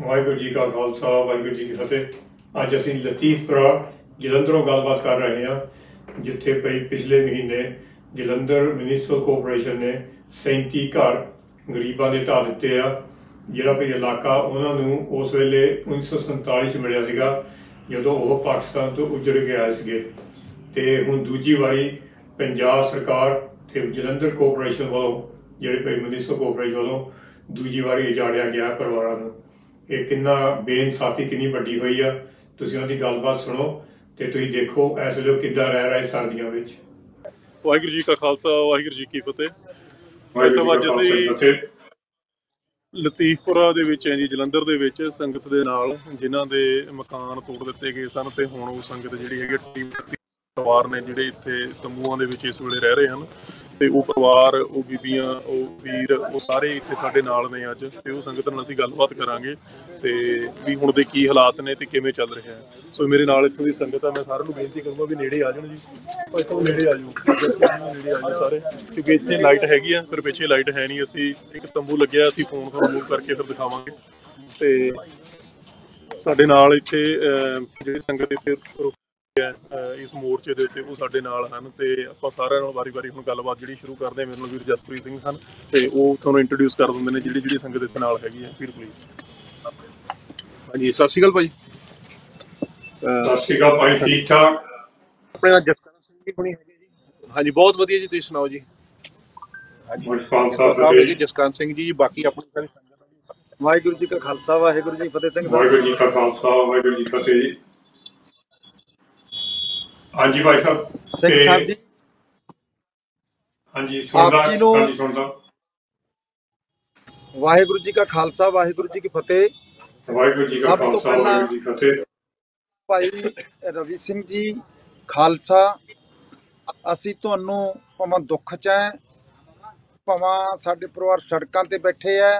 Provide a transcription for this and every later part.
ਵਾਹਿਗੁਰੂ ਜੀ ਕਾ ਖਾਲਸਾ, ਵਾਹਿਗੁਰੂ ਜੀ ਕੀ ਫਤਿਹ। ਅੱਜ ਅਸੀਂ ਲਤੀਫਪੁਰਾ ਜਲੰਧਰੋਂ ਗੱਲਬਾਤ ਕਰ ਰਹੇ ਹਾਂ, ਜਿੱਥੇ ਪਈ ਪਿਛਲੇ ਮਹੀਨੇ ਜਲੰਧਰ ਮਿਊਨਿਸਪਲ ਕਾਰਪੋਰੇਸ਼ਨ ਨੇ 37 ਘਰ ਗਰੀਬਾਂ ਦੇ ਢਾਹ ਦਿੱਤੇ ਆ। ਜਿਹੜਾ ਵੀ ਇਲਾਕਾ ਉਹਨਾਂ ਨੂੰ ਉਸ ਵੇਲੇ 1947 ਚ ਮਿਲਿਆ ਸੀਗਾ, ਜਦੋਂ ਉਹ ਪਾਕਿਸਤਾਨ ਤੋਂ ਉਜੜ ਕੇ ਆਏ ਸੀਗੇ। ਤੇ ਹੁਣ ਦੂਜੀ ਵਾਰੀ ਪੰਜਾਬ ਸਰਕਾਰ ਤੇ ਜਲੰਧਰ ਕਾਰਪੋਰੇਸ਼ਨ ਵੱਲੋਂ, ਜਿਹੜੇ ਪਈ ਮਿਊਨਿਸਪਲ ਕਾਰਪੋਰੇਸ਼ਨ ਵੱਲੋਂ ਦੂਜੀ ਵਾਰੀ ਉਜਾੜਿਆ ਗਿਆ ਪਰਿਵਾਰਾਂ ਨੂੰ। ਇਹ ਕਿੰਨਾ ਬੇਇਨਸਾਫੀ ਕਿੰਨੀ ਵੱਡੀ ਹੋਈ ਆ। ਤੁਸੀਂ ਉਹਨਾਂ ਦੀ ਗੱਲਬਾਤ ਸੁਣੋ ਤੇ ਤੁਸੀਂ ਦੇਖੋ ਇਸ ਵੇਲੇ ਕਿੱਦਾਂ ਰਹਿ ਰਹੇ ਸਰਦੀਆਂ ਵਿੱਚ। ਵਾਹਿਗੁਰੂ ਜੀ ਕਾ ਖਾਲਸਾ ਵਾਹਿਗੁਰੂ ਜੀ ਕੀ ਫਤਿਹ। ਵਾਰ ਅੱਜ ਅਸੀਂ ਲਤੀਫਪੁਰਾ ਦੇ ਵਿੱਚ ਹੈ ਜੀ ਜਲੰਧਰ ਦੇ ਵਿੱਚ ਸੰਗਤ ਦੇ ਨਾਲ ਜਿਨ੍ਹਾਂ ਦੇ ਮਕਾਨ ਤੋੜ ਦਿੱਤੇ ਗਏ ਸਨ ਤੇ ਹੁਣ ਉਹ ਸੰਗਤ ਜਿਹੜੀ ਹੈਗੀ ਟੀਮ ਪਰਿਵਾਰ ਨੇ ਜਿਹੜੇ ਇੱਥੇ ਤੰਬੂਆਂ ਦੇ ਵਿੱਚ ਇਸ ਵੇਲੇ ਰਹਿ ਰਹੇ ਹਨ। ਤੇ ਉਹ ਪਰਿਵਾਰ ਉਹ ਬੀਬੀਆਂ ਉਹ ਵੀਰ ਉਹ ਸਾਰੇ ਇੱਥੇ ਸਾਡੇ ਨਾਲ ਨੇ ਅੱਜ ਤੇ ਉਹ ਸੰਗਤ ਨਾਲ ਅਸੀਂ ਗੱਲਬਾਤ ਕਰਾਂਗੇ ਤੇ ਵੀ ਹੁਣ ਦੇ ਕੀ ਹਾਲਾਤ ਨੇ ਤੇ ਕਿਵੇਂ ਚੱਲ ਰਿਹਾ ਹੈ। ਸੋ ਮੇਰੇ ਨਾਲ ਇੱਥੋਂ ਦੀ ਸੰਗਤ ਆ ਮੈਂ ਸਾਰਿਆਂ ਨੂੰ ਬੇਨਤੀ ਕਰੂੰਗਾ ਵੀ ਨੇੜੇ ਆ ਜਾਣ ਜੀ। ਇੱਥੋਂ ਨੇੜੇ ਆ ਜਾਓ। ਨੇੜੇ ਆ ਜਾਓ ਸਾਰੇ ਕਿਉਂਕਿ ਇੱਥੇ ਲਾਈਟ ਹੈਗੀ ਆ ਫਿਰ ਪਿੱਛੇ ਲਾਈਟ ਹੈ ਨਹੀਂ ਅਸੀਂ ਇੱਕ ਤੰਬੂ ਲੱਗਿਆ ਅਸੀਂ ਫੋਨ ਤੁਹਾਨੂੰ ਮੂਵ ਕਰਕੇ ਫਿਰ ਦਿਖਾਵਾਂਗੇ। ਤੇ ਸਾਡੇ ਨਾਲ ਇੱਥੇ ਅਹ, ਜਿਹੜੀ ਸੰਗਤ ਇੱਥੇ ਇਸ ਮੋਰਚੇ ਦੇ ਉੱਤੇ ਉਹ ਸਾਡੇ ਨਾਲ ਹਨ ਤੇ ਆਪਾਂ ਸਾਰਿਆਂ ਨਾਲ ਵਾਰੀ-ਵਾਰੀ ਹੁਣ ਗੱਲਬਾਤ ਜਿਹੜੀ ਸ਼ੁਰੂ ਕਰਦੇ ਹਾਂ ਮੇਰੇ ਨਾਲ ਵੀਰ ਜਸਪ੍ਰੀਤ ਸਿੰਘ ਹਨ ਤੇ ਉਹ ਤੁਹਾਨੂੰ ਇੰਟਰੋਡਿਊਸ ਕਰ ਦਿੰਦੇ ਨੇ ਜਿਹੜੀ ਜਿਹੜੀ ਸੰਗਤ ਇੱਥੇ ਨਾਲ ਹੈਗੀ ਹੈ। ਵੀਰ ਪਲੀਜ਼ ਹਾਂਜੀ ਸਤਿ ਸ਼੍ਰੀ ਅਕਾਲ ਭਾਈ ਸਤਿ ਸ਼੍ਰੀ ਅਕਾਲ ਭਾਈ ਠੀਕ ਠਾਕ? ਆਪਣੇ ਨਾਲ ਜਸਕਰਨ ਸਿੰਘ ਜੀ ਬਣੀ ਹੈਗੇ ਜੀ। ਹਾਂਜੀ ਬਹੁਤ ਵਧੀਆ ਜੀ ਤੁਸੀਂ ਸੁਣਾਓ ਜੀ? ਹਾਂਜੀ ਸਾਹਿਬ ਜੀ ਜਸਕਰਨ ਸਿੰਘ ਜੀ ਬਾਕੀ ਆਪਣੀ ਸਾਰੀ ਸੰਗਤ। ਵਾਹਿਗੁਰੂ ਜੀ ਕਾ ਖਾਲਸਾ ਵਾਹਿਗੁਰੂ ਜੀ ਫਤਿਹ ਸਿੰਘ ਸਾਹਿਬ ਵਾਹਿਗੁਰੂ ਜੀ ਕਾ ਖਾਲਸਾ ਵਾਹਿਗੁਰੂ ਜੀ ਕੀ ਫਤਿਹ ਜੀ। ਹਾਂਜੀ ਭਾਈ ਸਾਹਿਬ ਸਿੰਘ ਤੇ- ਸਾਹਿਬ ਜੀ। ਹਾਂਜੀ ਸੁਣਦਾ ਆਪ ਜੀ ਨੂੰ- ਹਾਂਜੀ ਸੁਣਦਾ। ਵਾਹਿਗੁਰੂ ਜੀ ਕਾ ਖਾਲਸਾ ਵਾਹਿਗੁਰੂ ਜੀ ਕੀ ਫਤਿਹ। ਵਾਹਿਗੁਰੂ ਜੀ ਕਾ ਸਭ ਤੋਂ ਖਾਲਸਾ ਪਹਿਲਾਂ- ਵਾਹਿਗੁਰੂ ਜੀ ਕੀ ਫਤਿਹ। ਭਾਈ ਰਵੀ ਸਿੰਘ ਜੀ ਖਾਲਸਾ ਅਸੀਂ ਤੁਹਾਨੂੰ ਭਾਵੇਂ ਦੁੱਖ ਚ ਹੈ ਭਾਵੇਂ ਸਾਡੇ ਪਰਿਵਾਰ ਸੜਕਾਂ ਤੇ ਬੈਠੇ ਆ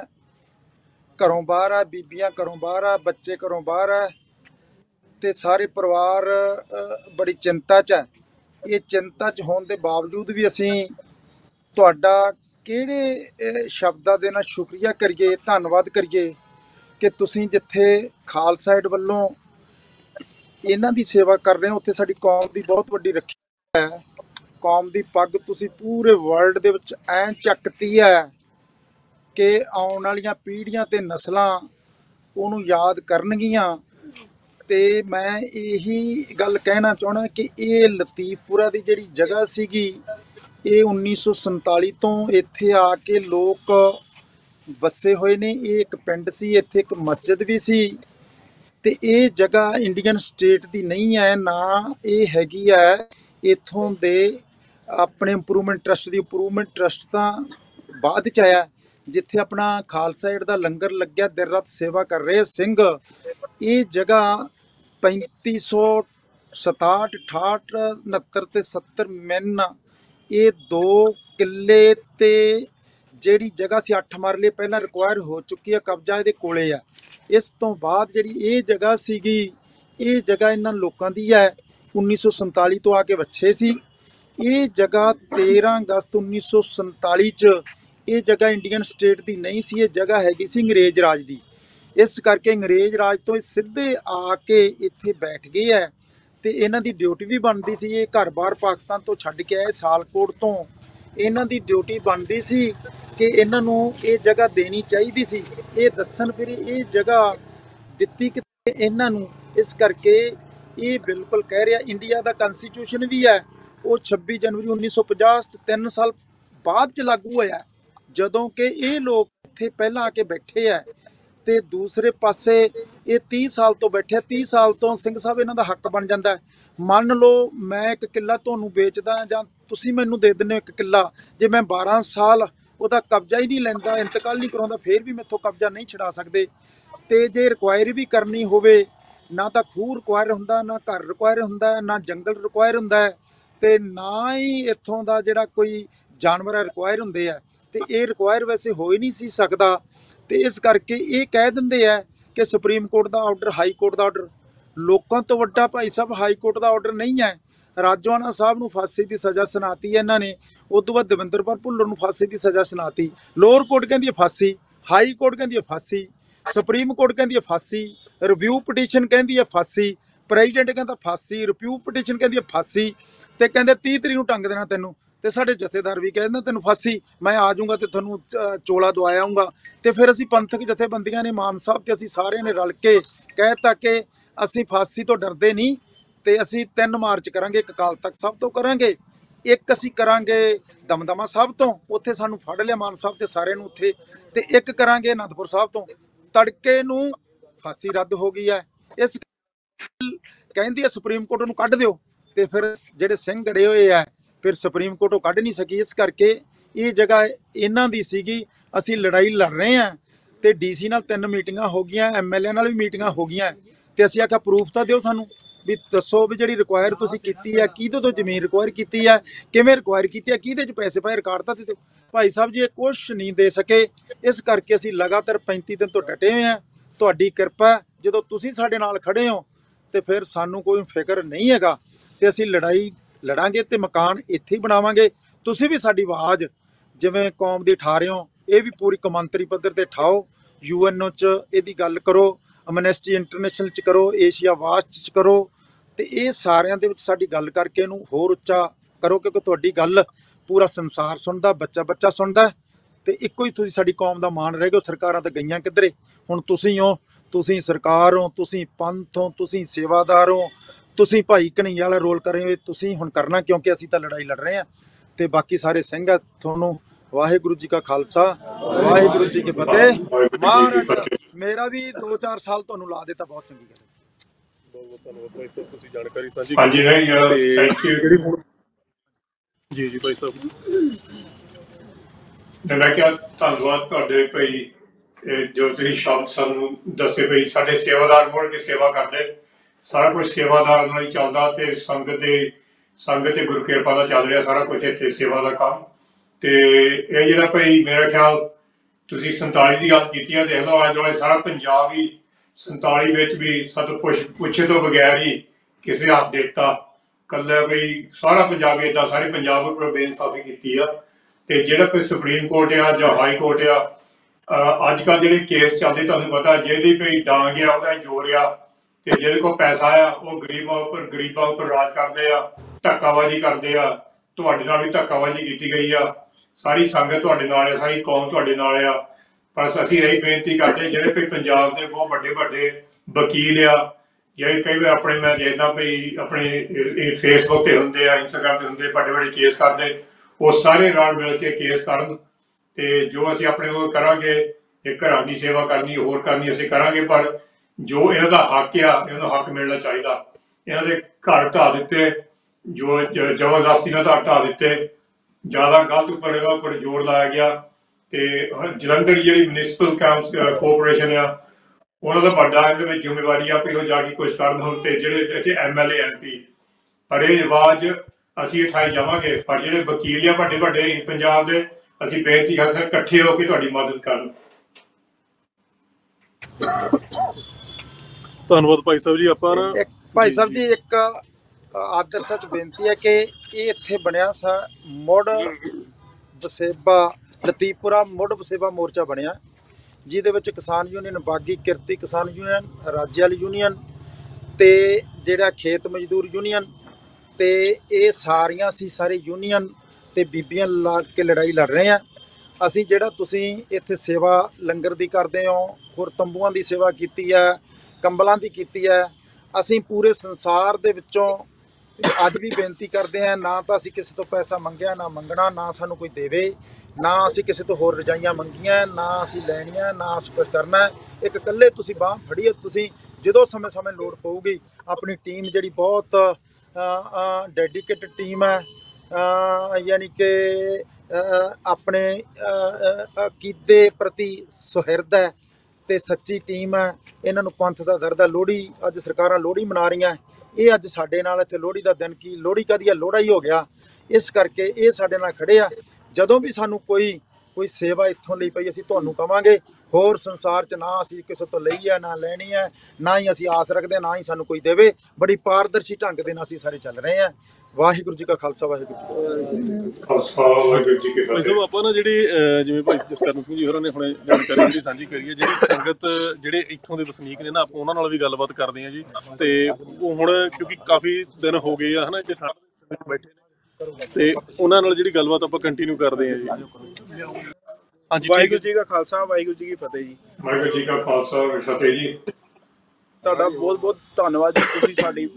ਘਰੋਂ ਬਾਹਰ ਆ ਬੀਬੀਆਂ ਘਰੋਂ ਬਾਹਰ ਆ ਬੱਚੇ ਘਰੋਂ ਬਾਹਰ ਆ ਤੇ ਸਾਰੇ ਪਰਿਵਾਰ ਬੜੀ ਚਿੰਤਾ ਚ ਹੈ। ਇਹ ਚਿੰਤਾ ਚ ਹੋਣ ਦੇ ਬਾਵਜੂਦ ਵੀ ਅਸੀਂ ਤੁਹਾਡਾ ਕਿਹੜੇ ਸ਼ਬਦਾਂ ਦੇ ਨਾਲ ਸ਼ੁਕਰੀਆ ਕਰੀਏ, ਧੰਨਵਾਦ ਕਰੀਏ ਕਿ ਤੁਸੀਂ ਜਿੱਥੇ ਖਾਲਸਾ ਏਡ ਵੱਲੋਂ ਇਹਨਾਂ ਦੀ ਸੇਵਾ ਕਰ ਰਹੇ ਹੋ, ਉੱਥੇ ਸਾਡੀ ਕੌਮ ਦੀ ਬਹੁਤ ਵੱਡੀ ਰੱਖਿਆ ਹੈ। ਕੌਮ ਦੀ ਪੱਗ ਤੁਸੀਂ ਪੂਰੇ ਵਰਲਡ ਦੇ ਵਿੱਚ ਐਂ ਚੱਕਤੀ ਹੈ ਕਿ ਆਉਣ ਵਾਲੀਆਂ ਪੀੜ੍ਹੀਆਂ ਤੇ ਨਸਲਾਂ ਉਹਨੂੰ ਯਾਦ ਕਰਨਗੀਆਂ। ਤੇ ਮੈਂ ਇਹੀ ਗੱਲ ਕਹਿਣਾ ਚਾਹਣਾ ਕਿ ਇਹ ਲਤੀਫਪੁਰਾ ਦੀ ਜਿਹੜੀ ਜਗ੍ਹਾ ਸੀਗੀ, ਇਹ 1947 ਤੋਂ ਇੱਥੇ ਆ ਕੇ ਲੋਕ ਵਸੇ ਹੋਏ ਨੇ। ਇਹ ਇੱਕ ਪਿੰਡ ਸੀ, ਇੱਥੇ ਇੱਕ ਮਸਜਿਦ ਵੀ ਸੀ ਤੇ ਇਹ ਜਗ੍ਹਾ ਇੰਡੀਅਨ ਸਟੇਟ ਦੀ ਨਹੀਂ ਹੈ, ਨਾ ਇਹ ਹੈਗੀ ਹੈ ਇਥੋਂ ਦੇ ਆਪਣੇ ਇੰਪਰੂਵਮੈਂਟ ਟਰਸਟ ਦੀ। ਇੰਪਰੂਵਮੈਂਟ ਟਰਸਟ ਤਾਂ ਬਾਅਦ ਚ ਆਇਆ, ਜਿੱਥੇ ਆਪਣਾ ਖਾਲਸਾ ਏਡ ਦਾ ਲੰਗਰ ਲੱਗਿਆ, ਦਿਨ ਰਾਤ ਸੇਵਾ ਕਰ ਰਹੇ ਸਿੰਘ। ਇਹ ਜਗ੍ਹਾ 3567 68 69 ਤੇ 70 ਮੈਨ ਇਹ ਦੋ ਕਿੱਲੇ ਤੇ ਜਿਹੜੀ ਜਗ੍ਹਾ ਸੀ 8 ਮਰਲੇ ਪਹਿਲਾਂ ਰਿਕੁਆਇਰ ਹੋ ਚੁੱਕੀ ਹੈ ਕਬਜ਼ਾ ਇਹਦੇ ਕੋਲੇ ਆ। ਇਸ ਤੋਂ ਬਾਅਦ ਜਿਹੜੀ ਇਹ ਜਗ੍ਹਾ ਸੀਗੀ, ਇਹ ਜਗ੍ਹਾ ਇਹਨਾਂ ਲੋਕਾਂ ਦੀ ਹੈ 1947 ਤੋਂ ਆ ਕੇ ਵੱਛੇ ਸੀ। ਇਹ ਜਗ੍ਹਾ 13 ਅਗਸਤ 1947 ਚ ਇਹ ਜਗ੍ਹਾ ਇੰਡੀਅਨ ਸਟੇਟ ਦੀ ਨਹੀਂ ਸੀ, ਇਹ ਜਗ੍ਹਾ ਹੈਗੀ ਸੀ ਅੰਗਰੇਜ਼ ਰਾਜ ਦੀ। ਇਸ ਕਰਕੇ ਅੰਗਰੇਜ਼ ਰਾਜ ਤੋਂ ਇਹ ਸਿੱਧੇ ਆ ਕੇ ਇੱਥੇ ਬੈਠ ਗਏ ਹੈ ਤੇ ਇਹਨਾਂ ਦੀ ਡਿਊਟੀ ਵੀ ਬਣਦੀ ਸੀ, ਇਹ ਘਰ-ਬਾਰ ਪਾਕਿਸਤਾਨ ਤੋਂ ਛੱਡ ਕੇ ਆਏ ਸਾਲਕੋਟ ਤੋਂ। ਇਹਨਾਂ ਦੀ ਡਿਊਟੀ ਬਣਦੀ ਸੀ ਕਿ ਇਹਨਾਂ ਨੂੰ ਇਹ ਜਗ੍ਹਾ ਦੇਣੀ ਚਾਹੀਦੀ ਸੀ। ਇਹ ਦੱਸਣ ਫਿਰ ਇਹ ਜਗ੍ਹਾ ਦਿੱਤੀ ਕਿ ਇਹਨਾਂ ਨੂੰ, ਇਸ ਕਰਕੇ ਇਹ ਬਿਲਕੁਲ ਕਹਿ ਰਿਹਾ, ਇੰਡੀਆ ਦਾ ਕਨਸਟੀਟਿਊਸ਼ਨ ਵੀ ਹੈ, ਉਹ 26 ਜਨਵਰੀ 1950 ਚ 3 ਸਾਲ ਬਾਅਦ ਚ ਲਾਗੂ ਹੋਇਆ ਜਦੋਂ ਕਿ ਇਹ ਲੋਕ ਇੱਥੇ ਪਹਿਲਾਂ ਆ ਕੇ ਬੈਠੇ ਆ ਤੇ ਦੂਸਰੇ ਪਾਸੇ ਇਹ 30 ਸਾਲ ਤੋਂ ਬੈਠੇ ਆ 30 ਸਾਲ ਤੋਂ ਸਿੰਘ ਸਾਹਿਬ ਇਹਨਾਂ ਦਾ ਹੱਕ ਬਣ ਜਾਂਦਾ ਮੰਨ ਲਓ ਮੈਂ ਇੱਕ ਕਿੱਲਾ ਤੁਹਾਨੂੰ ਵੇਚਦਾ ਜਾਂ ਤੁਸੀਂ ਮੈਨੂੰ ਦੇ ਦਿੰਦੇ ਹੋ ਇੱਕ ਕਿੱਲਾ ਜੇ ਮੈਂ 12 ਸਾਲ ਉਹਦਾ ਕਬਜ਼ਾ ਹੀ ਨਹੀਂ ਲੈਂਦਾ ਇੰਤਕਾਲ ਨਹੀਂ ਕਰਾਉਂਦਾ ਫੇਰ ਵੀ ਮੈਥੋਂ ਕਬਜ਼ਾ ਨਹੀਂ ਛਡਾ ਸਕਦੇ। ਤੇ ਜੇ ਰਿਕੁਆਇਰ ਵੀ ਕਰਨੀ ਹੋਵੇ ਨਾ ਤਾਂ ਖੂਹ ਰਿਕੁਆਇਰ ਹੁੰਦਾ ਨਾ ਘਰ ਰਿਕੁਆਇਰ ਹੁੰਦਾ ਨਾ ਜੰਗਲ ਰਿਕੁਆਇਰ ਹੁੰਦਾ ਹੈ, ਤੇ ਨਾ ਹੀ ਇੱਥੋਂ ਦਾ ਜਿਹੜਾ ਕੋਈ ਜਾਨਵਰ ਰਿਕੁਆਇਰ ਹੁੰਦੇ ਆ ਤੇ ਇਹ ਰਿਕੁਆਇਰ ਵੈਸੇ ਹੋ ਹੀ ਨਹੀਂ ਸੀ ਸਕਦਾ। ਤੇ ਇਸ ਕਰਕੇ ਇਹ ਕਹਿ ਦਿੰਦੇ ਆ ਕਿ ਸੁਪਰੀਮ ਕੋਰਟ ਦਾ ਆਰਡਰ ਹਾਈ ਕੋਰਟ ਦਾ ਆਰਡਰ ਲੋਕਾਂ ਤੋਂ ਵੱਡਾ ਭਾਈ ਸਾਹਿਬ ਹਾਈ ਕੋਰਟ ਦਾ ਆਰਡਰ ਨਹੀਂ ਹੈ। ਰਾਜਵਾਨਾ ਸਾਹਿਬ ਨੂੰ ਫਾਂਸੀ ਦੀ ਸਜ਼ਾ ਸੁਣਾਤੀ ਹੈ ਇਹਨਾਂ ਨੇ। ਉਸ ਤੋਂ ਬਾਅਦ ਦਵਿੰਦਰਪਾਲ ਭੁੱਲਰ ਨੂੰ ਫਾਂਸੀ ਦੀ ਸਜ਼ਾ ਸੁਣਾਤੀ। ਲੋਅਰ ਕੋਰਟ ਕਹਿੰਦੀ ਹੈ ਫਾਂਸੀ ਹਾਈ ਕੋਰਟ ਕਹਿੰਦੀ ਹੈ ਫਾਂਸੀ ਸੁਪਰੀਮ ਕੋਰਟ ਕਹਿੰਦੀ ਹੈ ਫਾਸੀ ਰਿਵਿਊ ਪਟੀਸ਼ਨ ਕਹਿੰਦੀ ਹੈ ਫਾਸੀ ਪ੍ਰੈਜ਼ੀਡੈਂਟ ਕਹਿੰਦਾ ਫਾਸੀ ਰਿਵਿਊ ਪਟੀਸ਼ਨ ਕਹਿੰਦੀ ਹੈ ਫਾਸੀ ਤੇ ਕਹਿੰਦੇ 30 ਤਰੀਕ ਨੂੰ ਟੰਗ ਦੇਣਾ ਤੈਨੂੰ। ਤੇ ਸਾਡੇ ਜਥੇਦਾਰ ਵੀ ਕਹਿੰਦੇ ਤੈਨੂੰ ਫਾਸੀ ਮੈਂ ਆ ਜਾਊਂਗਾ ਤੇ ਤੁਹਾਨੂੰ ਅਹ, ਚੋਲਾ ਦਵਾਇਆ ਆਊਂਗਾ। ਤੇ ਫਿਰ ਅਸੀਂ ਪੰਥਕ ਜਥੇਬੰਦੀਆਂ ਨੇ ਮਾਨ ਸਾਹਿਬ ਤੇ ਅਸੀਂ ਸਾਰਿਆਂ ਨੇ ਰਲ ਕੇ ਕਹਿਤਾ ਕਿ ਅਸੀਂ ਫਾਸੀ ਤੋਂ ਡਰਦੇ ਨਹੀਂ ਤੇ ਅਸੀਂ 3 ਮਾਰਚ ਕਰਾਂਗੇ ਇੱਕ ਅਕਾਲ ਤਖਤ ਸਾਹਿਬ ਤੋਂ ਕਰਾਂਗੇ ਇੱਕ ਅਸੀਂ ਕਰਾਂਗੇ ਦਮਦਮਾ ਸਾਹਿਬ ਤੋਂ ਉੱਥੇ ਸਾਨੂੰ ਫੜ ਲਿਆ ਮਾਨ ਸਾਹਿਬ ਤੇ ਸਾਰਿਆਂ ਨੂੰ ਉੱਥੇ ਤੇ ਇੱਕ ਕਰਾਂਗੇ ਅਨੰਦਪੁਰ ਸਾਹਿਬ ਤੋਂ। ਤੜਕੇ ਨੂੰ ਫਾਸੀ ਰੱਦ ਹੋ ਗਈ ਹੈ। ਇਸ ਕਹਿੰਦੀ ਹੈ ਸੁਪਰੀਮ ਕੋਰਟ ਨੂੰ ਕੱਢ ਦਿਓ। ਤੇ ਫਿਰ ਜਿਹੜੇ ਸਿੰਘ ਗੜੇ ਹੋਏ ਆ ਫਿਰ ਸੁਪਰੀਮ ਕੋਰਟ ਉਹ ਕੱਢ ਨਹੀਂ ਸਕੀ। ਇਸ ਕਰਕੇ ਇਹ ਜਗ੍ਹਾ ਇਹਨਾਂ ਦੀ ਸੀਗੀ, ਅਸੀਂ ਲੜਾਈ ਲੜ ਰਹੇ ਆ ਤੇ ਡੀਸੀ ਨਾਲ ਤਿੰਨ ਮੀਟਿੰਗਾਂ ਹੋ ਗਈਆਂ ਐਮਐਲਏ ਨਾਲ ਵੀ ਮੀਟਿੰਗਾਂ ਹੋ ਗਈਆਂ। ਤੇ ਅਸੀਂ ਆਖਿਆ ਪ੍ਰੂਫ ਤਾਂ ਦਿਓ ਸਾਨੂੰ ਵੀ ਦੱਸੋ ਵੀ ਜਿਹੜੀ ਰਿਕੁਆਇਰ ਤੁਸੀਂ ਕੀਤੀ ਹੈ, ਕਿਹਦੇ ਤੋਂ ਜ਼ਮੀਨ ਰਿਕੁਆਇਰ ਕੀਤੀ ਹੈ, ਕਿਵੇਂ ਰਿਕੁਆਇਰ ਕੀਤੀ ਹੈ, ਕਿਹਦੇ ਚ ਪੈਸੇ ਪਾਏ ਰਿਕਾਰਡ ਤਾਂ ਦੇ ਦਿਓ ਭਾਈ ਸਾਹਿਬ ਜੀ ਇਹ ਕੁਝ ਨਹੀਂ ਦੇ ਸਕੇ। ਇਸ ਕਰਕੇ ਅਸੀਂ ਲਗਾਤਾਰ 35 ਦਿਨ ਤੋਂ ਡਟੇ ਹੋਏ ਆ ਤੁਹਾਡੀ ਕਿਰਪਾ, ਜਦੋਂ ਤੁਸੀਂ ਸਾਡੇ ਨਾਲ ਖੜੇ ਹੋ, ਤੇ ਫਿਰ ਸਾਨੂੰ ਕੋਈ ਫਿਕਰ ਨਹੀਂ ਹੈਗਾ। ਤੇ ਅਸੀਂ ਲੜਾਈ ਲੜਾਂਗੇ ਤੇ ਮਕਾਨ ਇੱਥੇ ਹੀ ਬਣਾਵਾਂਗੇ। ਤੁਸੀਂ ਵੀ ਸਾਡੀ ਆਵਾਜ਼, ਜਿਵੇਂ ਕੌਮ ਦੀ ਠਾ ਰਹੇ ਹੋ, ਇਹ ਵੀ ਪੂਰੀ ਕੌਮਾਂਤਰੀ ਪੱਧਰ ਤੇ ਠਾਓ ਯੂਐਨਓ ਚ ਇਹਦੀ ਗੱਲ ਕਰੋ ਅਮਨੈਸਟੀ ਇੰਟਰਨੈਸ਼ਨਲ ਚ ਕਰੋ ਏਸ਼ੀਆ ਵਾਸਟ ਚ ਕਰੋ। ਤੇ ਇਹ ਸਾਰਿਆਂ ਦੇ ਵਿੱਚ ਸਾਡੀ ਗੱਲ ਕਰਕੇ ਇਹਨੂੰ ਹੋਰ ਉੱਚਾ ਕਰੋ, ਕਿਉਂਕਿ ਤੁਹਾਡੀ ਗੱਲ ਪੂਰਾ ਸੰਸਾਰ ਸੁਣਦਾ ਬੱਚਾ ਬੱਚਾ ਸੁਣਦਾ। ਹੈ ਤੇ ਇੱਕੋ ਹੀ ਤੁਸੀਂ ਸਾਡੀ ਕੌਮ ਦਾ ਮਾਣ ਰਹਿ ਗਏ ਸਰਕਾਰਾਂ ਤਾਂ ਗਈਆਂ ਕਿੱਧਰੇ? ਹੁਣ ਤੁਸੀਂ ਹੋ, ਤੁਸੀਂ ਸਰਕਾਰ ਹੋ, ਤੁਸੀਂ ਪੰਥ ਹੋ, ਤੁਸੀਂ ਸੇਵਾਦਾਰ ਹੋ ਤੁਸੀਂ ਭਾਈ ਕਨਈਆ ਵਾਲਾ ਰੋਲ ਕਰ ਰਹੇ ਹੋ ਤੁਸੀਂ ਹੁਣ ਕਰਨਾ ਕਿਉਂਕਿ ਅਸੀਂ ਤਾਂ ਲੜਾਈ ਲੜ ਰਹੇ ਹਾਂ। ਤੇ ਬਾਕੀ ਸਾਰੇ ਸਿੰਘ ਆ ਤੁਹਾਨੂੰ ਵਾਹਿਗੁਰੂ ਜੀ ਕਾ ਖਾਲਸਾ ਵਾਹਿਗੁਰੂ ਜੀ ਕੀ ਫਤਿਹ। ਮਹਾਰਾਜ ਮੇਰਾ ਵੀ 2-4 ਸਾਲ ਤੁਹਾਨੂੰ ਲਾ ਦਿੱਤਾ ਬਹੁਤ ਚੰਗੀ ਗੱਲ ਹੈ। ਬਹੁਤ ਬਹੁਤ ਧੰਨਵਾਦ ਭਾਈ ਸਾਹਿਬ ਤੁਸੀਂ ਜਾਣਕਾਰੀ ਸਾਂਝੀ ਹਾਂਜੀ ਨਹੀਂ ਤੇ ਥੈਂਕ ਯੂ ਜਿਹੜੀ ਹੁਣ ਜੀ ਜੀ ਭਾਈ ਸਾਹਿਬ। ਤੇ ਮੈਂ ਕਿਹਾ ਧੰਨਵਾਦ ਤੁਹਾਡੇ ਭਈ ਜੋ ਤੁਸੀਂ ਸ਼ਬਦ ਸਾਨੂੰ ਦੱਸੇ ਭਈ ਸਾਡੇ ਸੇਵਾਦਾਰ ਮੁੜ ਕੇ ਸੇਵਾ ਕਰਦੇ। ਸਾਰਾ ਕੁਝ ਸੇਵਾਦਾਰ ਨਾਲ ਹੀ ਚੱਲਦਾ ਤੇ ਸੰਗਤ ਦੇ, ਸੰਗਤ ਤੇ ਗੁਰੂ ਕਿਰਪਾ ਦਾ ਚੱਲ ਰਿਹਾ ਸਾਰਾ ਕੁਝ ਇੱਥੇ ਸੇਵਾ ਦਾ ਕੰਮ। ਤੇ ਇਹ ਜਿਹੜਾ ਭਈ ਮੇਰਾ ਖਿਆਲ ਤੁਸੀਂ 47 ਦੀ ਗੱਲ ਕੀਤੀ ਹੈ ਦੇਖ ਲਓ ਆਲੇ ਦੁਆਲੇ ਸਾਰਾ ਪੰਜਾਬ ਹੀ 47 ਵਿੱਚ ਵੀ ਸਾਤੋਂ ਪੁੱਛ, ਪੁੱਛੇ ਤੋਂ ਬਗੈਰ ਹੀ ਕਿਸੇ ਹੱਥ ਦੇਤਾ। ਕੱਲਾ ਭਈ ਸਾਰਾ ਪੰਜਾਬ ਏਦਾਂ, ਸਾਰੇ ਪੰਜਾਬ ਉੱਪਰ ਬੇਇਨਸਾਫੀ ਕੀਤੀ ਆ। ਤੇ ਜਿਹੜਾ ਕੋਈ ਸੁਪਰੀਮ ਕੋਰਟ ਆ ਜਾਂ ਹਾਈ ਕੋਰਟ ਆ ਅੱਜ ਕੱਲ ਜਿਹੜੇ ਕੇਸ ਚੱਲਦੇ, ਤੁਹਾਨੂੰ ਪਤਾ, ਜਿਹਦੀ ਕੋਈ ਡਾਂਗ ਆ, ਉਹਦਾ ਜੋਰ ਆ। ਤੇ ਜਿਹਦੇ ਕੋਲ ਪੈਸਾ ਆ, ਉਹ ਗਰੀਬਾਂ ਉੱਪਰ ਗਰੀਬਾਂ ਉੱਪਰ ਰਾਜ ਕਰਦੇ ਆ, ਧੱਕਾਬਾਜ਼ੀ ਕਰਦੇ ਆ, ਤੁਹਾਡੇ ਨਾਲ ਵੀ ਧੱਕਾਬਾਜ਼ੀ ਕੀਤੀ ਗਈ ਆ। ਸਾਰੀ ਸੰਗਤ ਤੁਹਾਡੇ ਨਾਲ ਆ, ਸਾਰੀ ਕੌਮ ਤੁਹਾਡੇ ਨਾਲ ਆ। ਪਰ ਅਸੀਂ ਇਹ ਬੇਨਤੀ ਕਰਦੇ ਜਿਹੜੇ ਵੀ ਪੰਜਾਬ ਦੇ ਬਹੁਤ ਵੱਡੇ ਵੱਡੇ ਵਕੀਲ ਆ ਜਿਹੜੇ ਕਈ ਵਾਰ ਆਪਣੇ ਮੈਂ ਦੇਖਦਾ ਵੀ ਆਪਣੇ ਫੇਸਬੁੱਕ ਤੇ ਹੁੰਦੇ ਆ ਇੰਸਟਾਗ੍ਰam ਤੇ ਹੁੰਦੇ, ਵੱਡੇ ਵੱਡੇ ਕੇਸ ਕਰਦੇ, ਉਹ ਸਾਰੇ ਰਲ ਮਿਲ ਕੇ ਕੇਸ ਕਰਨ। ਤੇ ਜੋ ਅਸੀਂ ਆਪਣੇ ਕੋਲ ਕਰਾਂਗੇ, ਇਹ ਘਰਾਂ ਦੀ ਸੇਵਾ ਕਰਨੀ, ਹੋਰ ਕਰਨੀ ਅਸੀਂ ਕਰਾਂਗੇ, ਪਰ ਜੋ ਇਹਨਾਂ ਦਾ ਹੱਕ ਆ, ਇਹਨਾਂ ਨੂੰ ਹੱਕ ਮਿਲਣਾ ਚਾਹੀਦਾ। ਇਹਨਾਂ ਦੇ ਘਰ ਢਾ ਦਿੱਤੇ, ਜੋ ਜ਼ਬਰਦਸਤੀ ਨਾਲ ਘਰ ਢਾਹ ਦਿੱਤੇ। ਜ਼ਿਆਦਾ ਗਲਤ ਉੱਪਰ ਇਹਦਾ ਉੱਪਰ ਜ਼ੋਰ ਲਾਇਆ ਗਿਆ ਤੇ ਜਲੰਧਰ ਜਿਹੜੀ ਮਿਊਨਿਸਪਲ ਕਾਰਪੋਰੇਸ਼ਨ ਆ, ਉਹਨਾਂ ਦਾ ਵੱਡਾ ਇਹਦੇ ਵਿੱਚ ਜ਼ਿੰਮੇਵਾਰੀ ਆ, ਵੀ ਉਹ ਜਾ ਕੇ ਕੁਝ ਕਰਨ ਹੁਣ ਤੇ ਜਿਹੜੇ ਇੱਥੇ ਐਮਐਲਏ ਐਮਪੀ ਪਰ ਇਹ ਆਵਾਜ਼ ਅਸੀਂ ਉਠਾਈ ਜਾਵਾਂਗੇ, ਪਰ ਜਿਹੜੇ ਵਕੀਲ ਆ, ਵੱਡੇ ਵੱਡੇ ਪੰਜਾਬ ਦੇ, ਅਸੀਂ ਬੇਨਤੀ ਕਰਦੇ ਹਾਂ ਇਕੱਠੇ ਹੋ ਕੇ ਤੁਹਾਡੀ ਮਦਦ ਕਰਨ। ਧੰਨਵਾਦ ਭਾਈ ਸਾਹਿਬ ਜੀ ਆਪਾਂ ਨਾ ਇੱਕ ਭਾਈ ਸਾਹਿਬ ਜੀ। ਇੱਕ ਆਦਰ ਸੱਚ ਬੇਨਤੀ ਹੈ ਕਿ ਇਹ ਇੱਥੇ ਬਣਿਆ ਸਾ ਮੁੜ ਵਸੇਬਾ ਲਤੀਪੁਰਾ ਮੁੜ ਵਸੇਬਾ ਮੋਰਚਾ ਬਣਿਆ। ਜਿਹਦੇ ਵਿੱਚ ਕਿਸਾਨ ਯੂਨੀਅਨ ਬਾਗੀ ਕਿਰਤੀ ਕਿਸਾਨ ਯੂਨੀਅਨ ਰਾਜਿਆਲ ਯੂਨੀਅਨ ਤੇ ਜਿਹੜਾ ਖੇਤ ਮਜ਼ਦੂਰ ਯੂਨੀਅਨ ਤੇ ਇਹ ਸਾਰੀਆਂ ਸੀ ਸਾਰੇ ਯੂਨੀਅਨ ਤੇ ਬੀਬੀਆਂ ਲਾ ਕੇ ਲੜਾਈ ਲੜ ਰਹੇ ਆ। ਅਸੀਂ ਜਿਹੜਾ ਤੁਸੀਂ ਇੱਥੇ ਸੇਵਾ ਲੰਗਰ ਦੀ ਕਰਦੇ ਹੋ ਹੋਰ ਤੰਬੂਆਂ ਦੀ ਸੇਵਾ ਕੀਤੀ ਹੈ ਕੰਬਲਾਂ ਦੀ ਕੀਤੀ ਹੈ। ਅਸੀਂ ਪੂਰੇ ਸੰਸਾਰ ਦੇ ਵਿੱਚੋਂ ਅੱਜ ਵੀ ਬੇਨਤੀ ਕਰਦੇ ਹਾਂ, ਨਾ ਤਾਂ ਅਸੀਂ ਕਿਸੇ ਤੋਂ ਪੈਸਾ ਮੰਗਿਆ, ਨਾ ਮੰਗਣਾ, ਨਾ ਸਾਨੂੰ ਕੋਈ ਦੇਵੇ, ਨਾ ਅਸੀਂ ਕਿਸੇ ਤੋਂ ਹੋਰ ਰਜਾਈਆਂ ਮੰਗੀਆਂ, ਨਾ ਅਸੀਂ ਲੈਣੀਆਂ, ਨਾ ਅਸੀਂ ਕੁਝ ਕਰਨਾ। ਇੱਕ ਇਕੱਲੇ ਤੁਸੀਂ ਬਾਹ ਫੜੀ ਤੁਸੀਂ, ਜਦੋਂ ਸਮੇਂ-ਸਮੇਂ ਲੋੜ ਪਊਗੀ, ਆਪਣੀ ਟੀਮ ਜਿਹੜੀ ਬਹੁਤ ਡੈਡੀਕੇਟਡ ਟੀਮ ਹੈ ਯਾਨੀ ਕਿ ਆਪਣੇ ਕੀਤੇ ਪ੍ਰਤੀ ਸੁਹਿਰਦ ਹੈ। ਤੇ ਸੱਚੀ ਟੀਮ ਹੈ। ਇਹਨਾਂ ਨੂੰ ਪੰਥ ਦਾ ਦਰਦ ਹੈ ਲੋਹੜੀ, ਅੱਜ ਸਰਕਾਰਾਂ ਲੋਹੜੀ ਮਨਾ ਰਹੀਆਂ। ਇਹ ਅੱਜ ਸਾਡੇ ਨਾਲ ਇੱਥੇ ਲੋਹੜੀ ਦਾ ਦਿਨ ਕੀ, ਲੋਹੜੀ ਕਦੀ ਆ ਲੋਹੜਾ ਹੀ ਹੋ ਗਿਆ। ਇਸ ਕਰਕੇ ਇਹ ਸਾਡੇ ਨਾਲ ਖੜੇ ਆ। ਜਦੋਂ ਵੀ ਸਾਨੂੰ ਕੋਈ ਕੋਈ ਸੇਵਾ ਇੱਥੋਂ ਲਈ ਪਈ, ਅਸੀਂ ਤੁਹਾਨੂੰ ਕਵਾਂਗੇ। ਹੋਰ ਸੰਸਾਰ 'ਚ ਨਾ ਅਸੀਂ ਕਿਸੇ ਤੋਂ ਲਈ ਹੈ ਨਾ ਲੈਣੀ ਹੈ ਨਾ ਹੀ ਅਸੀਂ ਆਸ ਰੱਖਦੇ ਨਾ ਹੀ ਸਾਨੂੰ ਕੋਈ ਦੇਵੇ। ਬੜੀ ਪਾਰਦਰਸ਼ੀ ਢੰਗ ਦੇ ਨਾਲ ਅਸੀਂ ਸਾਰੇ ਚੱਲ ਰਹੇ ਹਾਂ। ਵਾਹਿਗੁਰੂ ਜੀ ਕਾ ਖਾਲਸਾ ਵਾਹਿਗੁਰੂ ਜੀ ਕੀ ਫਤਿਹ। ਖਾਲਸਾ ਵਾਹਿਗੁਰੂ ਜੀ ਕੀ ਫਤਿਹ। ਆਪਾਂ ਨਾ ਜਿਹੜੀ ਜਿਵੇਂ ਭਾਈ ਜਸਕਰਨ ਸਿੰਘ ਜੀ ਹੋਰਾਂ ਨੇ ਹੁਣੇ ਜਾਣਕਾਰੀ ਜਿਹੜੀ ਸਾਂਝੀ ਕਰੀ ਹੈ ਜਿਹੜੀ ਸੰਗਤ ਜਿਹੜੇ ਇੱਥੋਂ ਦੇ ਵਸਨੀਕ ਨੇ ਨਾ ਆਪਾਂ ਉਹਨਾਂ ਨਾਲ ਵੀ ਗੱਲਬਾਤ ਕਰਦੇ ਹਾਂ ਜੀ। ਤੇ ਉਹ ਹੁਣ ਕਿਉਂਕਿ ਕਾਫੀ ਦਿਨ ਹੋ ਗਏ ਆ ਹਨਾ ਕਿ ਬੈਠੇ ਨੇ। ਤੇ ਉਹਨਾਂ ਨਾਲ ਜਿਹੜੀ ਗੱਲਬਾਤ ਆਪਾਂ ਕੰਟੀਨਿਊ ਕਰਦੇ ਹਾਂ ਜੀ। ਹਾਂਜੀ ਵਾਹਿਗੁਰੂ ਜੀ। ਕਾ ਖਾਲਸਾ ਵਾਹਿਗੁਰੂ ਜੀ ਕੀ ਫਤਿਹ ਜੀ। ਵਾਹਿਗੁਰੂ ਜੀ ਕਾ ਖਾਲਸਾ ਵਾਹਿਗੁਰੂ ਜੀ ਕੀ ਫਤਿਹ ਜੀ। ਤੁਹਾਡਾ ਬਹੁਤ ਬਹੁਤ ਧੰਨਵਾਦ ਜੀ ਤੁਸੀਂ ਸਾਡੀ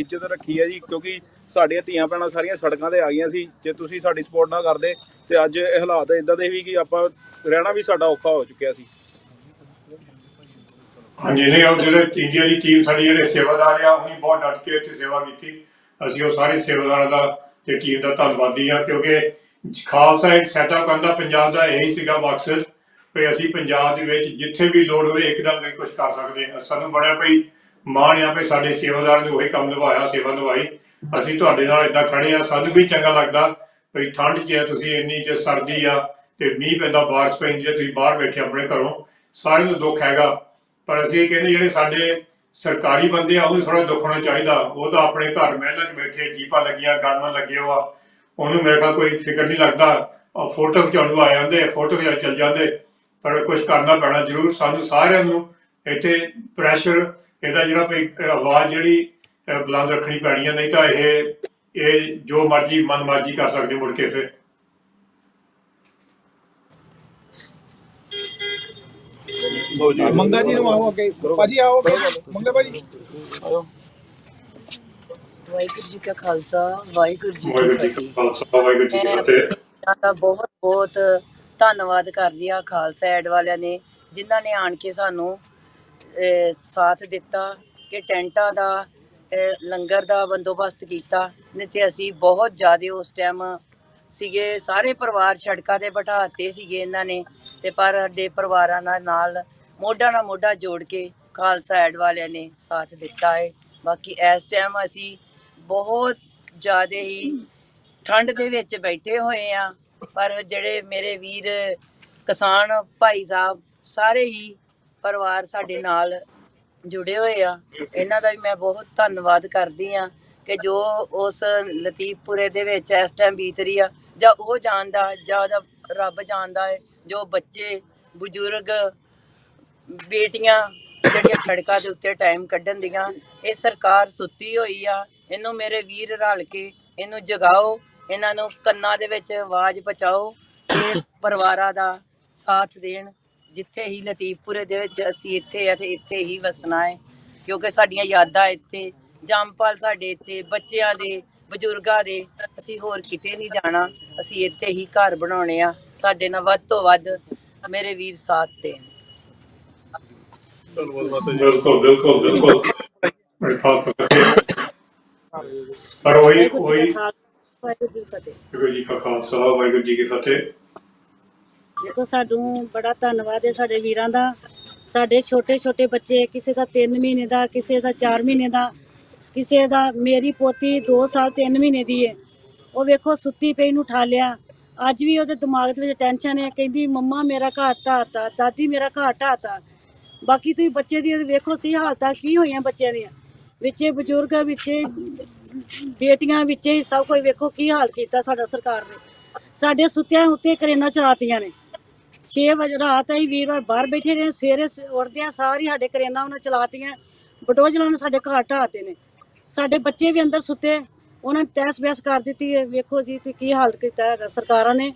ਇੱਜ਼ਤ ਰੱਖੀ ਹੈ ਜੀ ਕਿਉਂਕਿ ਸਾਡੀਆਂ ਧੀਆਂ ਭੈਣਾਂ ਸਾਰੀਆਂ ਸੜਕਾਂ ਤੇ ਆ ਗਈਆਂ ਸੀ ਜੇ ਤੁਸੀਂ ਸਾਡੀ ਸਪੋਰਟ ਨਾ ਕਰਦੇ ਤੇ ਅੱਜ ਇਹ ਹਾਲਾਤ ਇਦਾਂ ਦੇ ਵੀ ਕਿ ਆਪਾਂ ਰਹਿਣਾ ਵੀ ਸਾਡਾ ਔਖਾ ਹੋ ਚੁੱਕਿਆ ਸੀ। ਹਾਂਜੀ ਨਹੀਂ ਉਹ ਜਿਹੜੇ ਇੰਡੀਆ ਦੀ ਟੀਮ ਸਾਡੀ ਜਿਹੜੇ ਸੇਵਾਦਾਰ ਆ ਉਹਨੇ ਬਹੁਤ ਡਟ ਕੇ ਇੱਥੇ ਸੇਵਾ ਕੀਤੀ। ਅਸੀਂ ਉਹ ਸਾਰੇ ਸੇਵਾਦਾਰਾਂ ਦਾ ਤੇ ਟੀਮ ਦਾ ਧੰਨਵਾਦੀ ਆ ਕਿਉਂਕਿ ਖਾਲਸਾ ਇੱਕ ਸੈਟਅਪ ਕਰਨ ਦਾ ਪੰਜਾਬ ਦਾ ਇਹੀ ਸੀਗਾ ਮਕਸਦ ਵੀ ਅਸੀਂ ਪੰਜਾਬ ਦੇ ਵਿੱਚ ਜਿੱਥੇ ਵੀ ਲੋੜ ਹੋਵੇ ਇੱਕਦਮ ਵੀ ਕੁਝ ਕਰ ਸਕਦੇ। ਹਾਂ ਸਾਨੂੰ ਬੜਾ ਭਈ ਮਾਣ ਆ ਵੀ ਸਾਡੇ ਸੇਵਾਦਾਰ ਨੇ ਉਹੀ ਕੰਮ ਨਿਭਾਇਆ, ਸੇਵਾ ਨਿਭਾਈ। ਅਸੀਂ ਤੁਹਾਡੇ ਨਾਲ ਇਦਾਂ ਖੜੇ ਆ, ਸਾਨੂੰ ਵੀ ਚੰਗਾ ਲੱਗਦਾ ਵੀ ਠੰਡ 'ਚ ਆ, ਤੁਸੀਂ ਇੰਨੀ ਜੇ ਸਰਦੀ ਆ ਤੇ ਮੀਂਹ ਪੈਂਦਾ ਬਾਰਿਸ਼ ਪੈਂਦੀ ਆ, ਤੁਸੀਂ ਬਾਹਰ ਬੈਠੇ ਆਪਣੇ ਘਰੋਂ। ਸਾਰਿਆਂ ਨੂੰ ਦੁੱਖ ਹੈਗਾ, ਪਰ ਅਸੀਂ ਇਹ ਕਹਿੰਦੇ ਜਿਹੜੇ ਸਾਡੇ ਸਰਕਾਰੀ ਬੰਦੇ ਆ, ਉਹਨੂੰ ਥੋੜਾ ਦੁੱਖ ਹੋਣਾ ਚਾਹੀਦਾ। ਉਹ ਤਾਂ ਆਪਣੇ ਘਰ ਮਹਿਲਾਂ 'ਚ ਬੈਠੇ, ਜੀਪਾਂ ਲੱਗੀਆਂ ਗਾਨਾਂ ਲੱਗੇ ਹੋ ਉਹਨੂੰ ਮੇਰੇ ਖਿਆਲ ਕੋਈ ਫਿਕਰ ਨਹੀਂ ਲੱਗਦਾ। ਉਹ ਫੋਟੋ ਖਿਚਾਉਣ ਆ ਜਾਂਦੇ ਫੋਟੋ ਖਿਚਾ ਚੱਲ ਜਾਂਦੇ। ਪਰ ਕੁਝ ਕਰਨਾ ਪੈਣਾ ਜ਼ਰੂਰ। ਸਾਨੂੰ ਸਾਰਿਆਂ ਨੂੰ ਇੱਥੇ ਪ੍ਰੈਸ਼ਰ ਇਹਦਾ ਜਿਹੜਾ ਵੀ ਆਵਾਜ਼ ਜਿਹੜੀ ਬੁਲੰਦ ਰੱਖਣੀ ਪੈਣੀ ਆ ਨਹੀਂ ਤਾਂ ਇਹ ਇਹ ਜੋ ਮਰਜ਼ੀ ਮਨਮਰਜ਼ੀ ਕਰ ਸਕਦੇ ਮੁੜ ਕੇ ਫਿਰ। ਮੰਗਾ ਜੀ ਨੂੰ ਆਓ ਅੱਗੇ। ਭਾਜੀ ਆਓ ਮੰਗਾ ਭਾਜੀ। ਵਾਹਿਗੁਰੂ ਜੀ ਕਾ ਖਾਲਸਾ ਵਾਹਿਗੁਰੂ ਜੀ ਕੀ ਫਤਿਹ। ਵਾਹਿਗੁਰੂ ਜੀ ਕੀ ਫਤਿਹ। ਦਾ ਬਹੁਤ ਬਹੁਤ ਧੰਨਵਾਦ ਕਰਦੀ ਆ ਖਾਲਸਾ ਐਡ ਵਾਲਿਆਂ ਨੇ ਜਿਨ੍ਹਾਂ ਨੇ ਆਣ ਕੇ ਸਾਨੂੰ ਸਾਥ ਦਿੱਤਾ ਕਿ ਟੈਂਟਾਂ ਦਾ ਲੰਗਰ ਦਾ ਬੰਦੋਬਸਤ ਕੀਤਾ। ਨਹੀਂ ਤੇ ਅਸੀਂ ਬਹੁਤ ਜ਼ਿਆਦਾ ਉਸ ਟਾਈਮ ਸੀਗੇ ਸਾਰੇ ਪਰਿਵਾਰ ਸੜਕਾਂ ਤੇ ਬਿਠਾਤੇ ਸੀਗੇ ਇਹਨਾਂ ਨੇ ਤੇ ਪਰ ਸਾਡੇ ਪਰਿਵਾਰਾਂ ਨਾਲ ਮੋਢਾ ਨਾਲ ਮੋਢਾ ਜੋੜ ਕੇ ਖਾਲਸਾ ਐਡ ਵਾਲਿਆਂ ਨੇ ਸਾਥ ਦਿੱਤਾ ਹੈ ਬਾਕੀ ਇਸ ਟਾਈਮ ਅਸੀਂ ਬਹੁਤ ਜ਼ਿਆਦਾ ਹੀ ਠੰਡ ਦੇ ਵਿੱਚ ਬੈਠੇ ਹੋਏ ਆ। ਪਰ ਜਿਹੜੇ ਮੇਰੇ ਵੀਰ, ਕਿਸਾਨ ਭਾਈ ਸਾਹਿਬ, ਸਾਰੇ ਹੀ ਪਰਿਵਾਰ ਸਾਡੇ ਨਾਲ ਜੁੜੇ ਹੋਏ ਆ। ਇਹਨਾਂ ਦਾ ਵੀ ਮੈਂ ਬਹੁਤ ਧੰਨਵਾਦ ਕਰਦੀ ਆ ਕਿ ਜੋ ਉਸ ਲਤੀਫਪੁਰੇ ਦੇ ਵਿੱਚ ਇਸ ਟਾਈਮ ਬੀਤ ਰਹੀ ਆ, ਜਾਂ ਉਹ ਜਾਣਦਾ, ਜਾਂ ਉਹਦਾ ਰੱਬ ਜਾਣਦਾ ਹੈ, ਜੋ ਬੱਚੇ, ਬਜ਼ੁਰਗ, ਬੇਟੀਆਂ ਜਿਹੜੀਆਂ ਸੜਕਾਂ ਦੇ ਉੱਤੇ ਟਾਈਮ ਕੱਢਣ ਦੀਆਂ, ਇਹ ਸਰਕਾਰ ਸੁੱਤੀ ਹੋਈ ਆ। ਇਹਨੂੰ ਮੇਰੇ ਵੀਰ ਰਲ ਕੇ ਇਹਨੂੰ ਜਗਾਓ ਇਹਨਾਂ ਨੂੰ ਕੰਨਾਂ ਦੇ ਵਿੱਚ ਆਵਾਜ਼ ਪਹੁੰਚਾਓ ਇਹ ਪਰਿਵਾਰਾਂ ਦਾ ਸਾਥ ਦੇਣ ਜਿੱਥੇ ਹੀ ਲਤੀਫਪੁਰੇ ਦੇ ਵਿੱਚ ਅਸੀਂ ਇੱਥੇ ਆ ਤੇ ਇੱਥੇ ਹੀ ਵਸਣਾ ਹੈ ਕਿਉਂਕਿ ਸਾਡੀਆਂ ਯਾਦਾਂ ਇੱਥੇ ਜੰਮਪਲ ਸਾਡੇ ਇੱਥੇ ਬੱਚਿਆਂ ਦੇ ਬਜ਼ੁਰਗਾਂ ਦੇ ਅਸੀਂ ਹੋਰ ਕਿਤੇ ਨਹੀਂ ਜਾਣਾ ਅਸੀਂ ਇੱਥੇ ਹੀ ਘਰ ਬਣਾਉਣੇ ਆ ਸਾਡੇ ਨਾਲ ਵੱਧ ਤੋਂ ਵੱਧ ਮੇਰੇ ਵੀਰ ਸਾਥ ਦੇਣ ਬਿਲਕੁਲ ਬਿਲਕੁਲ ਬਿਲਕੁਲ ਪਰ ਉਹੀ ਉਹੀ ਵਾਹਿਗੁਰੂ ਜੀ ਫਤਿਹ। ਵਾਹਿਗੁਰੂ ਜੀ ਕਾ ਖਾਲਸਾ ਵਾਹਿਗੁਰੂ ਜੀ ਕੀ ਫਤਿਹ। ਦੇਖੋ ਸਾਨੂੰ ਬੜਾ ਧੰਨਵਾਦ ਹੈ ਸਾਡੇ ਵੀਰਾਂ ਦਾ। ਸਾਡੇ ਛੋਟੇ ਛੋਟੇ ਬੱਚੇ ਕਿਸੇ ਦਾ 3 ਮਹੀਨੇ ਦਾ ਕਿਸੇ ਦਾ 4 ਮਹੀਨੇ ਦਾ ਕਿਸੇ ਦਾ ਮੇਰੀ ਪੋਤੀ 2 ਸਾਲ 3 ਮਹੀਨੇ ਦੀ ਹੈ। ਉਹ ਵੇਖੋ ਸੁੱਤੀ ਪਈ ਨੂੰ ਉਠਾ ਲਿਆ। ਅੱਜ ਵੀ ਉਹਦੇ ਦਿਮਾਗ ਦੇ ਵਿੱਚ ਟੈਨਸ਼ਨ ਹੈ ਕਹਿੰਦੀ ਮੰਮਾ ਮੇਰਾ ਘਰ ਢਾਤਾ ਦਾਦੀ ਮੇਰਾ ਘਰ ਢਾਤਾ ਬਾਕੀ ਤੁਸੀਂ ਬੱਚੇ ਦੀ ਵੇਖੋ ਸਹੀ ਹਾਲਤਾਂ ਕੀ ਹੋਈਆਂ ਬੱਚਿਆਂ ਦੀਆਂ? ਵਿੱਚੇ ਬਜ਼ੁਰਗ ਵਿੱਚੇ, ਬੇਟੀਆਂ ਵਿੱਚੇ ਹੀ ਸਭ ਕੁਝ ਵੇਖੋ ਕੀ ਹਾਲ ਕੀਤਾ ਸਾਡਾ ਸਰਕਾਰ ਨੇ। ਸਾਡੇ ਸੁੱਤਿਆਂ ਉੱਤੇ ਕਰੇਨਾ ਚਲਾਤੀਆਂ ਨੇ। 6 ਵਜੇ ਰਾਤ ਆਈ ਵੀਰਵਾਰ ਬਾਹਰ ਬੈਠੇ ਰਹੇ, ਸਵੇਰੇ ਸ- ਸਾਰੀ ਸਾਡੇ ਕਰੇਨਾ ਉਹਨਾਂ ਚਲਾਤੀਆਂ ਬਟੋਜਲਾਂ ਨੇ ਸਾਡੇ ਘਰ ਢਾਤੇ ਨੇ। ਸਾਡੇ ਬੱਚੇ ਵੀ ਅੰਦਰ ਸੁੱਤੇ, ਉਹਨਾਂ ਨੇ ਤੈਸ ਬੈਸ ਕਰ ਦਿੱਤੀ ਹੈ, ਵੇਖੋ ਜੀ ਤੇ ਕੀ ਹਾਲਤ ਕੀਤਾ ਹੈਗਾ ਸਰਕਾਰਾਂ ਨੇ।